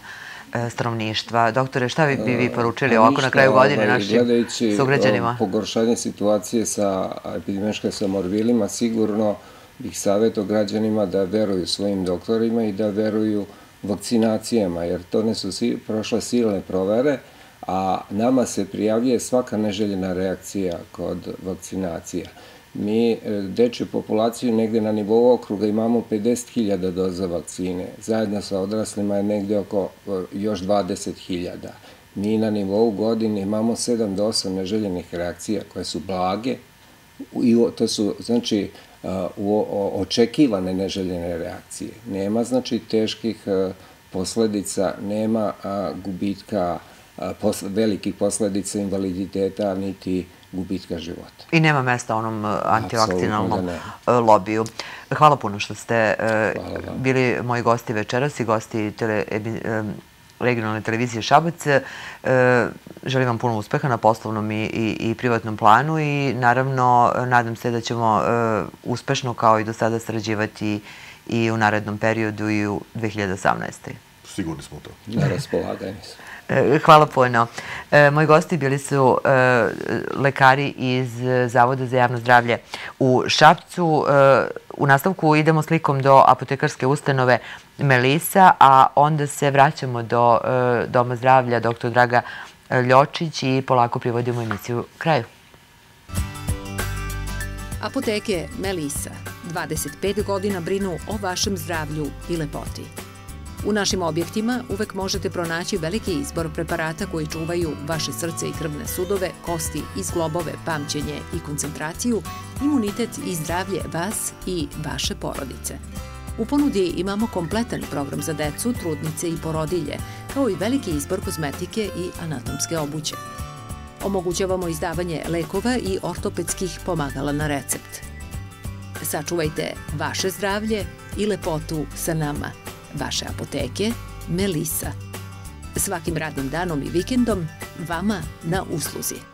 e, stanovništva. Doktore, šta bi vi poručili ovako na kraju godine ovaj, našim sugrađanima? pogoršanje situacije sa epidemijaškim samorbilima, sigurno bih savjeto građanima da veruju svojim doktorima i da veruju vakcinacijama, jer to ne su prošle silne provere, a nama se prijavljuje svaka neželjena reakcija kod vakcinacija. Mi e, dečju populaciju negde na nivou okruga imamo 50.000 doza vakcine. Zajedno sa odraslima je negde oko e, još 20.000. Mi na nivou godine imamo 7 do 8 neželjenih reakcija koje su blage i to su, znači, očekivane neželjene reakcije. Nema znači teških e, posledica, nema gubitka velikih posledica invaliditeta, niti gubitka života. I nema mesta onom e, antivakcinalnom e, lobiju. Hvala puno što ste bili moji gosti večeras i gosti tele, regionalne televizije Šabac. E, želim vam puno uspeha na poslovnom i, i, privatnom planu i naravno nadam se da ćemo e, uspešno kao i do sada sarađivati i u narednom periodu i u 2018. Sigurni smo u to. Na raspolaganju e, Hvala puno. Moji gosti bili su lekari iz Zavoda za javno zdravlje u Šapcu. U nastavku idemo slikom do apotekarske ustanove Melisa, a onda se vraćamo do e, Doma zdravlja dr. Draga Ljočić i polako privodimo emisiju kraju. Apoteke Melisa 25 godina brinu o vašem zdravlju i lepoti. U našim objektima uvek možete pronaći veliki izbor preparata koji čuvaju vaše srce i krvne sudove, kosti i zglobove, pamćenje i koncentraciju, imunitet i zdravlje vas i vaše porodice. U ponudi imamo kompletan program za decu, trudnice i porodilje, kao i veliki izbor kozmetike i anatomske obuće. Omogućavamo izdavanje lekova i ortopedskih pomagala na recept. Sačuvajte vaše zdravlje i lepotu sa nama. Vaše apoteke Melisa. Svakim radnim danom i vikendom vama na usluzi.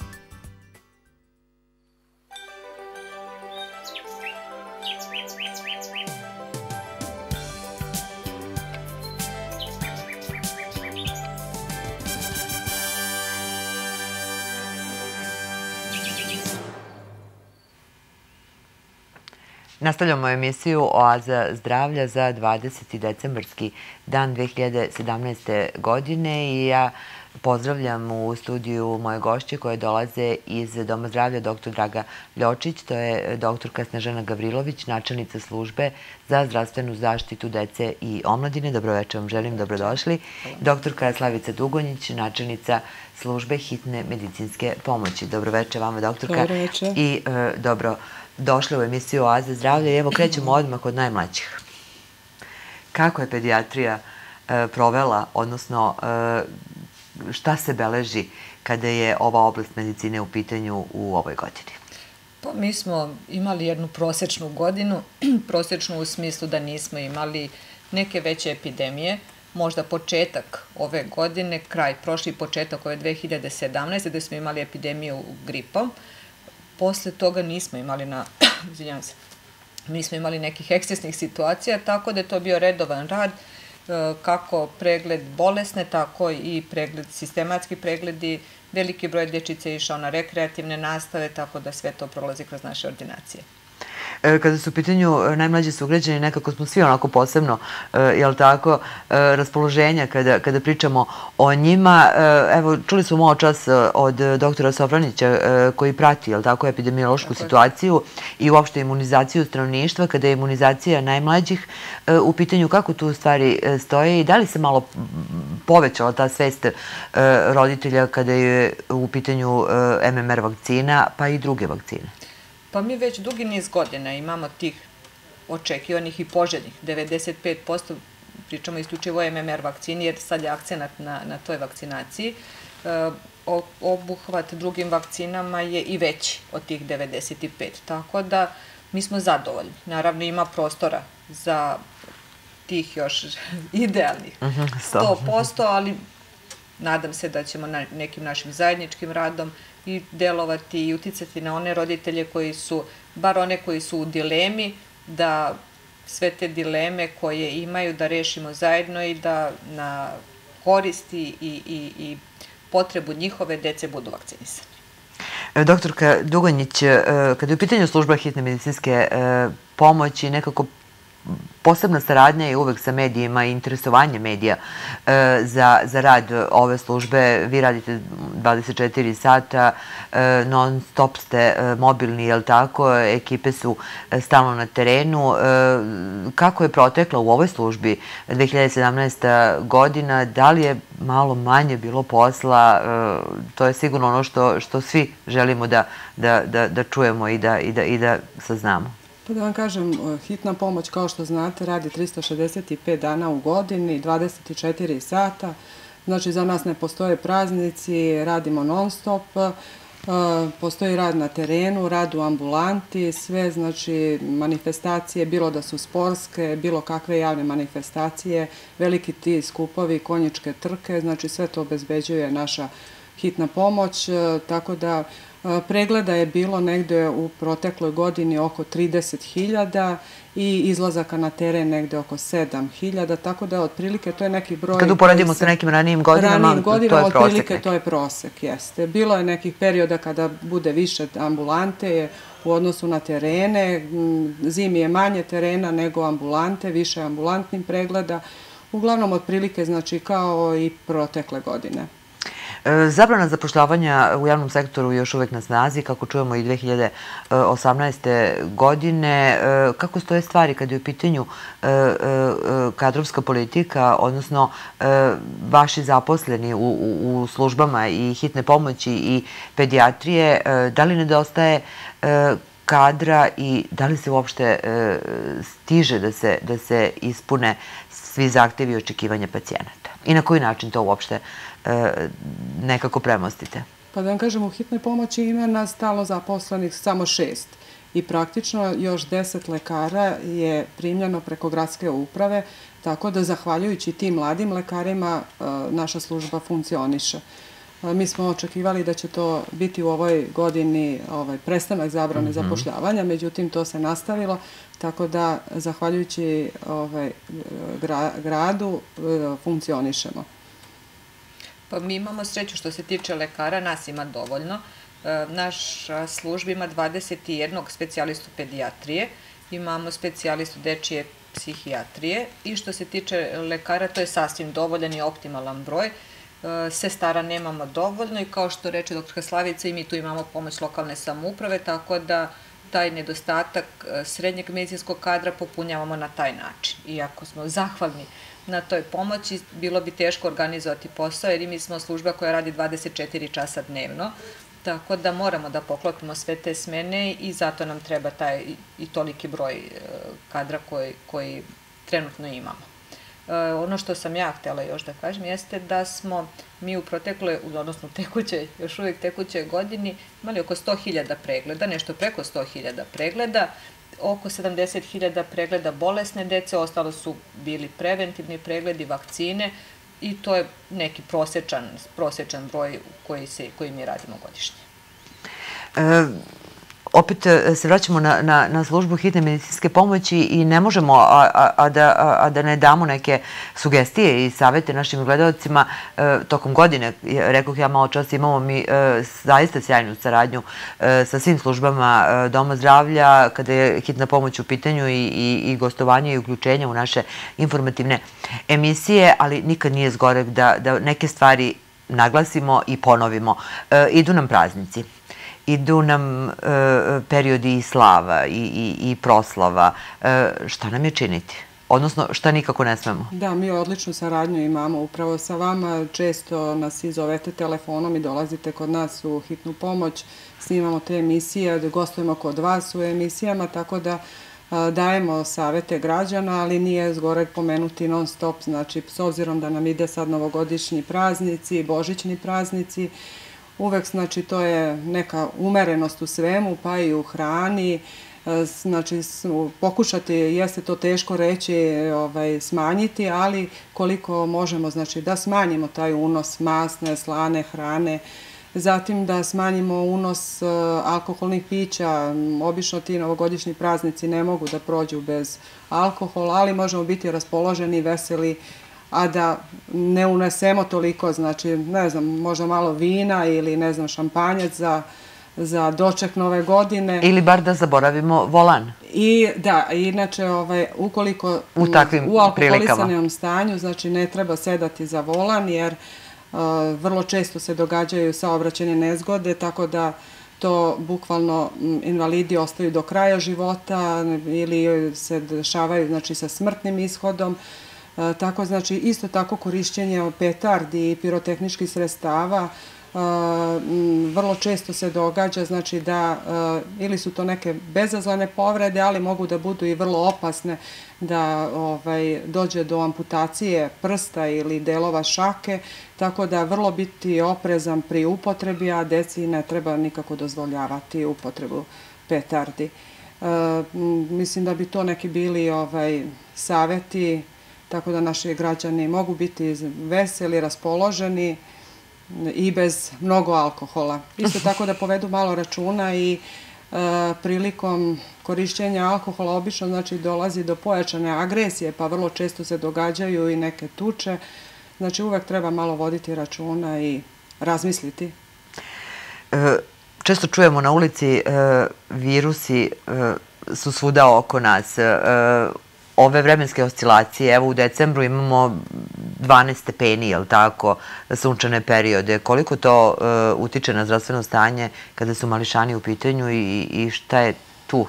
Nastavljamo emisiju Oaza zdravlja za 20. decembarski dan 2017. godine i ja pozdravljam u studiju moje gošće koje dolaze iz Doma zdravlja dr. Draga Ljočić, to je doktorka Snežana Gavrilović, načelnica službe za zdravstvenu zaštitu dece i omladine. Dobroveče vam želim, dobrodošli. Doktorka Slavica Dugonjić, načelnica službe hitne medicinske pomoći. Dobroveče vama, doktorka. Dobroveče. I e, dobro došli u emisiju Oaze zdravlja i evo krećemo odmah od najmlađih. Kako je pedijatrija e, provela, odnosno e, šta se beleži kada je ova oblast medicine u pitanju u ovoj godini? Pa mi smo imali jednu prosečnu godinu, prosečnu u smislu da nismo imali neke veće epidemije, možda početak ove godine, kraj prošli početak ove 2017. gde smo imali epidemiju gripom, posle toga nismo imali na, izvinjam se, nismo imali nekih ekscesnih situacija, tako da je to bio redovan rad, e, kako pregled bolesne, tako i pregled, sistematski pregledi veliki broj dječice je išao na rekreativne nastave, tako da sve to prolazi kroz naše ordinacije. E, kada su u pitanju e, najmlađi sugrađani, nekako smo svi onako posebno, e, jel tako, raspoloženja kada, kada pričamo o njima. Evo, čuli smo malo čas od doktora Sofranića koji prati, jel tako, epidemiološku situaciju i uopšte imunizaciju stanovništva, kada je imunizacija najmlađih u pitanju kako tu stvari stoje i da li se malo povećala ta svest roditelja kada je u pitanju MMR vakcina, pa i druge vakcine? Pa mi već dugi niz godina imamo tih očekivanih i poželjnih. 95% pričamo isključivo o MMR vakcini, jer sad je akcenat na, na toj vakcinaciji. E, obuhvat drugim vakcinama je i veći od tih 95. Tako da mi smo zadovoljni. Naravno ima prostora za tih još idealnih 100%, ali nadam se da ćemo na nekim našim zajedničkim radom i delovati i uticati na one roditelje koji su, bar one koji su u dilemi, da sve te dileme koje imaju da rešimo zajedno i da na koristi i, i, i potrebu njihove dece budu vakcinisani. E, doktorka Dugonjić, e, kada je u pitanju služba hitne medicinske e, pomoći, nekako posebna saradnja je uvek sa medijima i interesovanje medija e, za, za rad ove službe. Vi radite 24 sata, e, non stop ste e, mobilni, je li tako? Ekipe su stalno na terenu. Kako je protekla u ovoj službi 2017. godina? Da li je malo manje bilo posla? To je sigurno ono što, što svi želimo da, da, da, da čujemo i da, i da, i da saznamo. Pa da vam kažem, e, hitna pomoć, kao što znate, radi 365 dana u godini, 24 sata. Znači, za nas ne postoje praznici, radimo non stop, e, postoji rad na terenu, rad u ambulanti, sve, znači, manifestacije, bilo da su sporske, bilo kakve javne manifestacije, veliki ti skupovi, konjičke trke, znači, sve to obezbeđuje naša hitna pomoć, e, tako da Pregleda je bilo negde u protekloj godini oko 30.000 i izlazaka na teren negde oko 7.000, tako da otprilike to je neki broj... Kad uporedimo sa nekim ranijim godinama, ranijim godinama to je prosek. Otprilike to je prosek, jeste. Bilo je nekih perioda kada bude više ambulante u odnosu na terene, zimi je manje terena nego ambulante, više ambulantnim pregleda, uglavnom otprilike znači kao i protekle godine. E, zabrana zapošljavanja u javnom sektoru još uvek na snazi, kako čujemo i 2018. godine. E, kako stoje stvari kad je u pitanju e, kadrovska politika, odnosno vaši zaposleni u, u službama i hitne pomoći i pedijatrije, da li nedostaje kadra i da li se uopšte stiže da se, da se ispune svi zahtevi i očekivanja pacijenata? I na koji način to uopšte E, nekako premostite? Pa da vam kažem, u hitnoj pomoći ima nas stalno zaposlenih samo šest i praktično još deset lekara je primljeno preko gradske uprave, tako da zahvaljujući tim mladim lekarima e, naša služba funkcioniše. E, mi smo očekivali da će to biti u ovoj godini ovaj, prestanak zabrane mm -hmm. zapošljavanja, međutim to se nastavilo, tako da zahvaljujući ovaj, gra, gradu funkcionišemo. Pa mi imamo sreću što se tiče lekara, nas ima dovoljno. E, naša služba ima 21 specijalistu pedijatrije, imamo specijalistu dečije psihijatrije i što se tiče lekara, to je sasvim dovoljan i optimalan broj. E, sestara nemamo dovoljno i kao što reče dr. Slavica i mi tu imamo pomoć lokalne samouprave, tako da taj nedostatak e, srednjeg medicinskog kadra popunjavamo na taj način. Iako smo zahvalni na toj pomoći, bilo bi teško organizovati posao, jer mi smo služba koja radi 24 časa dnevno, tako da moramo da poklopimo sve te smene i zato nam treba taj i toliki broj e, kadra koji, koji trenutno imamo. E, ono što sam ja htela još da kažem jeste da smo mi u protekloj, odnosno tekućoj, još uvijek tekućoj godini imali oko 100.000 pregleda, nešto preko 100.000 pregleda, oko 70.000 pregleda bolesne dece, ostalo su bili preventivni pregledi, vakcine i to je neki prosečan, prosečan broj koji, se, koji mi radimo godišnje. E, opet e, se vraćamo na, na, na službu hitne medicinske pomoći i ne možemo, a, a, a, da, a, da ne damo neke sugestije i savete našim gledalcima e, tokom godine. Rekoh ja malo čas imamo mi e, zaista sjajnu saradnju e, sa svim službama e, Doma zdravlja kada je hitna pomoć u pitanju i, i, i gostovanje i uključenje u naše informativne emisije, ali nikad nije zgorek da, da neke stvari naglasimo i ponovimo. E, idu nam praznici idu nam e, periodi i slava i, i, i proslava. E, šta nam je činiti? Odnosno, šta nikako ne smemo? Da, mi odličnu saradnju imamo upravo sa vama. Često nas izovete telefonom i dolazite kod nas u hitnu pomoć. Snimamo te emisije, gostujemo kod vas u emisijama, tako da dajemo savete građana, ali nije zgore pomenuti non stop, znači s obzirom da nam ide sad novogodišnji praznici, božićni praznici, uvek znači to je neka umerenost u svemu, pa i u hrani, znači pokušati, jeste to teško reći, ovaj, smanjiti, ali koliko možemo, znači da smanjimo taj unos masne, slane hrane, zatim da smanjimo unos uh, alkoholnih pića. Obično ti novogodišnji praznici ne mogu da prođu bez alkohola, ali možemo biti raspoloženi, veseli, a da ne unesemo toliko, znači, ne znam, možda malo vina ili, ne znam, šampanjac za za doček nove godine. Ili bar da zaboravimo volan. I da, inače, ovaj, ukoliko u, takvim u alkoholisanom stanju, znači ne treba sedati za volan, jer uh, vrlo često se događaju saobraćene nezgode, tako da to bukvalno invalidi ostaju do kraja života ili se dešavaju znači, sa smrtnim ishodom. Tako, znači, isto tako korišćenje petardi i pirotehničkih sredstava vrlo često se događa znači da ili su to neke bezazlene povrede, ali mogu da budu i vrlo opasne da ovaj, dođe do amputacije prsta ili delova šake, tako da vrlo biti oprezan pri upotrebi, a deci ne treba nikako dozvoljavati upotrebu petardi. E, mislim da bi to neki bili ovaj, saveti, tako da naši građani mogu biti veseli, raspoloženi, i bez mnogo alkohola. Isto tako da povedu malo računa i e, prilikom korišćenja alkohola obično znači dolazi do pojačane agresije, pa vrlo često se događaju i neke tuče. Znači uvek treba malo voditi računa i razmisliti. E, često čujemo na ulici e, virusi su svuda oko nas. E, ove vremenske oscilacije, evo u decembru imamo 12 stepeni, jel tako, sunčane periode. Koliko to uh, utiče na zdravstveno stanje kada su mališani u pitanju i, i šta je tu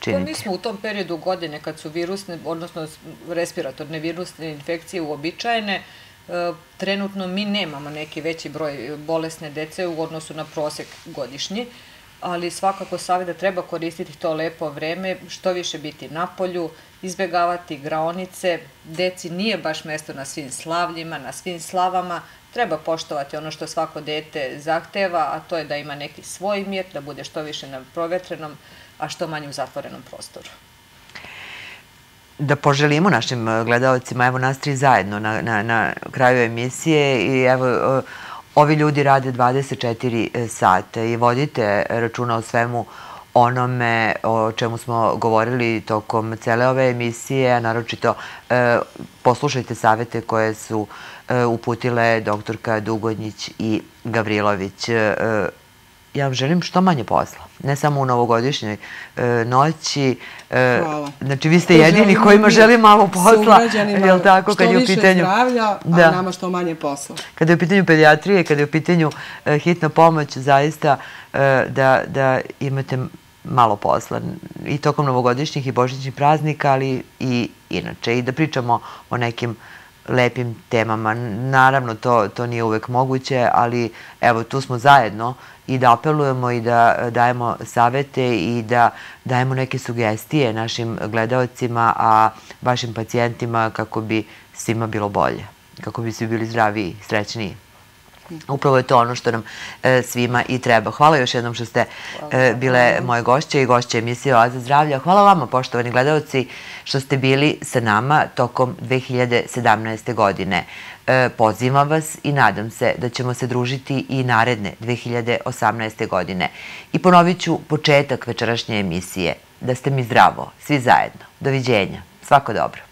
činiti? Pa mi smo u tom periodu godine kad su virusne, odnosno respiratorne virusne infekcije uobičajene, uh, trenutno mi nemamo neki veći broj bolesne dece u odnosu na prosek godišnji ali svakako savjet da treba koristiti to lepo vreme, što više biti na polju, izbegavati graonice, deci nije baš mesto na svim slavljima, na svim slavama, treba poštovati ono što svako dete zahteva, a to je da ima neki svoj mir, da bude što više na provetrenom, a što manje u zatvorenom prostoru. Da poželimo našim gledalcima, evo nas tri zajedno na, na, na kraju emisije i evo ovi ljudi rade 24 e, sata i vodite računa o svemu onome o čemu smo govorili tokom cele ove emisije, a naročito e, poslušajte savete koje su e, uputile doktorka Dugodnjić i Gavrilović. E, ja vam želim što manje posla. Ne samo u novogodišnjoj noći. Hvala. Znači, vi ste jedini kojima želi malo posla. Jel tako, kad je u pitanju... zdravlja, da. a nama što manje posla. Kada je u pitanju pedijatrije, kada je u pitanju hitna pomoć, zaista da, da imate malo posla i tokom novogodišnjih i božićnih praznika, ali i inače. I da pričamo o nekim lepim temama. Naravno, to, to nije uvek moguće, ali evo, tu smo zajedno i da apelujemo i da dajemo savete i da dajemo neke sugestije našim gledalcima, a vašim pacijentima kako bi svima bilo bolje, kako bi svi bili zdraviji, srećniji. Upravo je to ono što nam e, svima i treba. Hvala još jednom što ste e, bile moje gošće i gošće emisije Oaza zdravlja. Hvala vama, poštovani gledalci, što ste bili sa nama tokom 2017. godine. E, pozivam vas i nadam se da ćemo se družiti i naredne 2018. godine. I ponovit ću početak večerašnje emisije. Da ste mi zdravo, svi zajedno. Doviđenja. Svako dobro.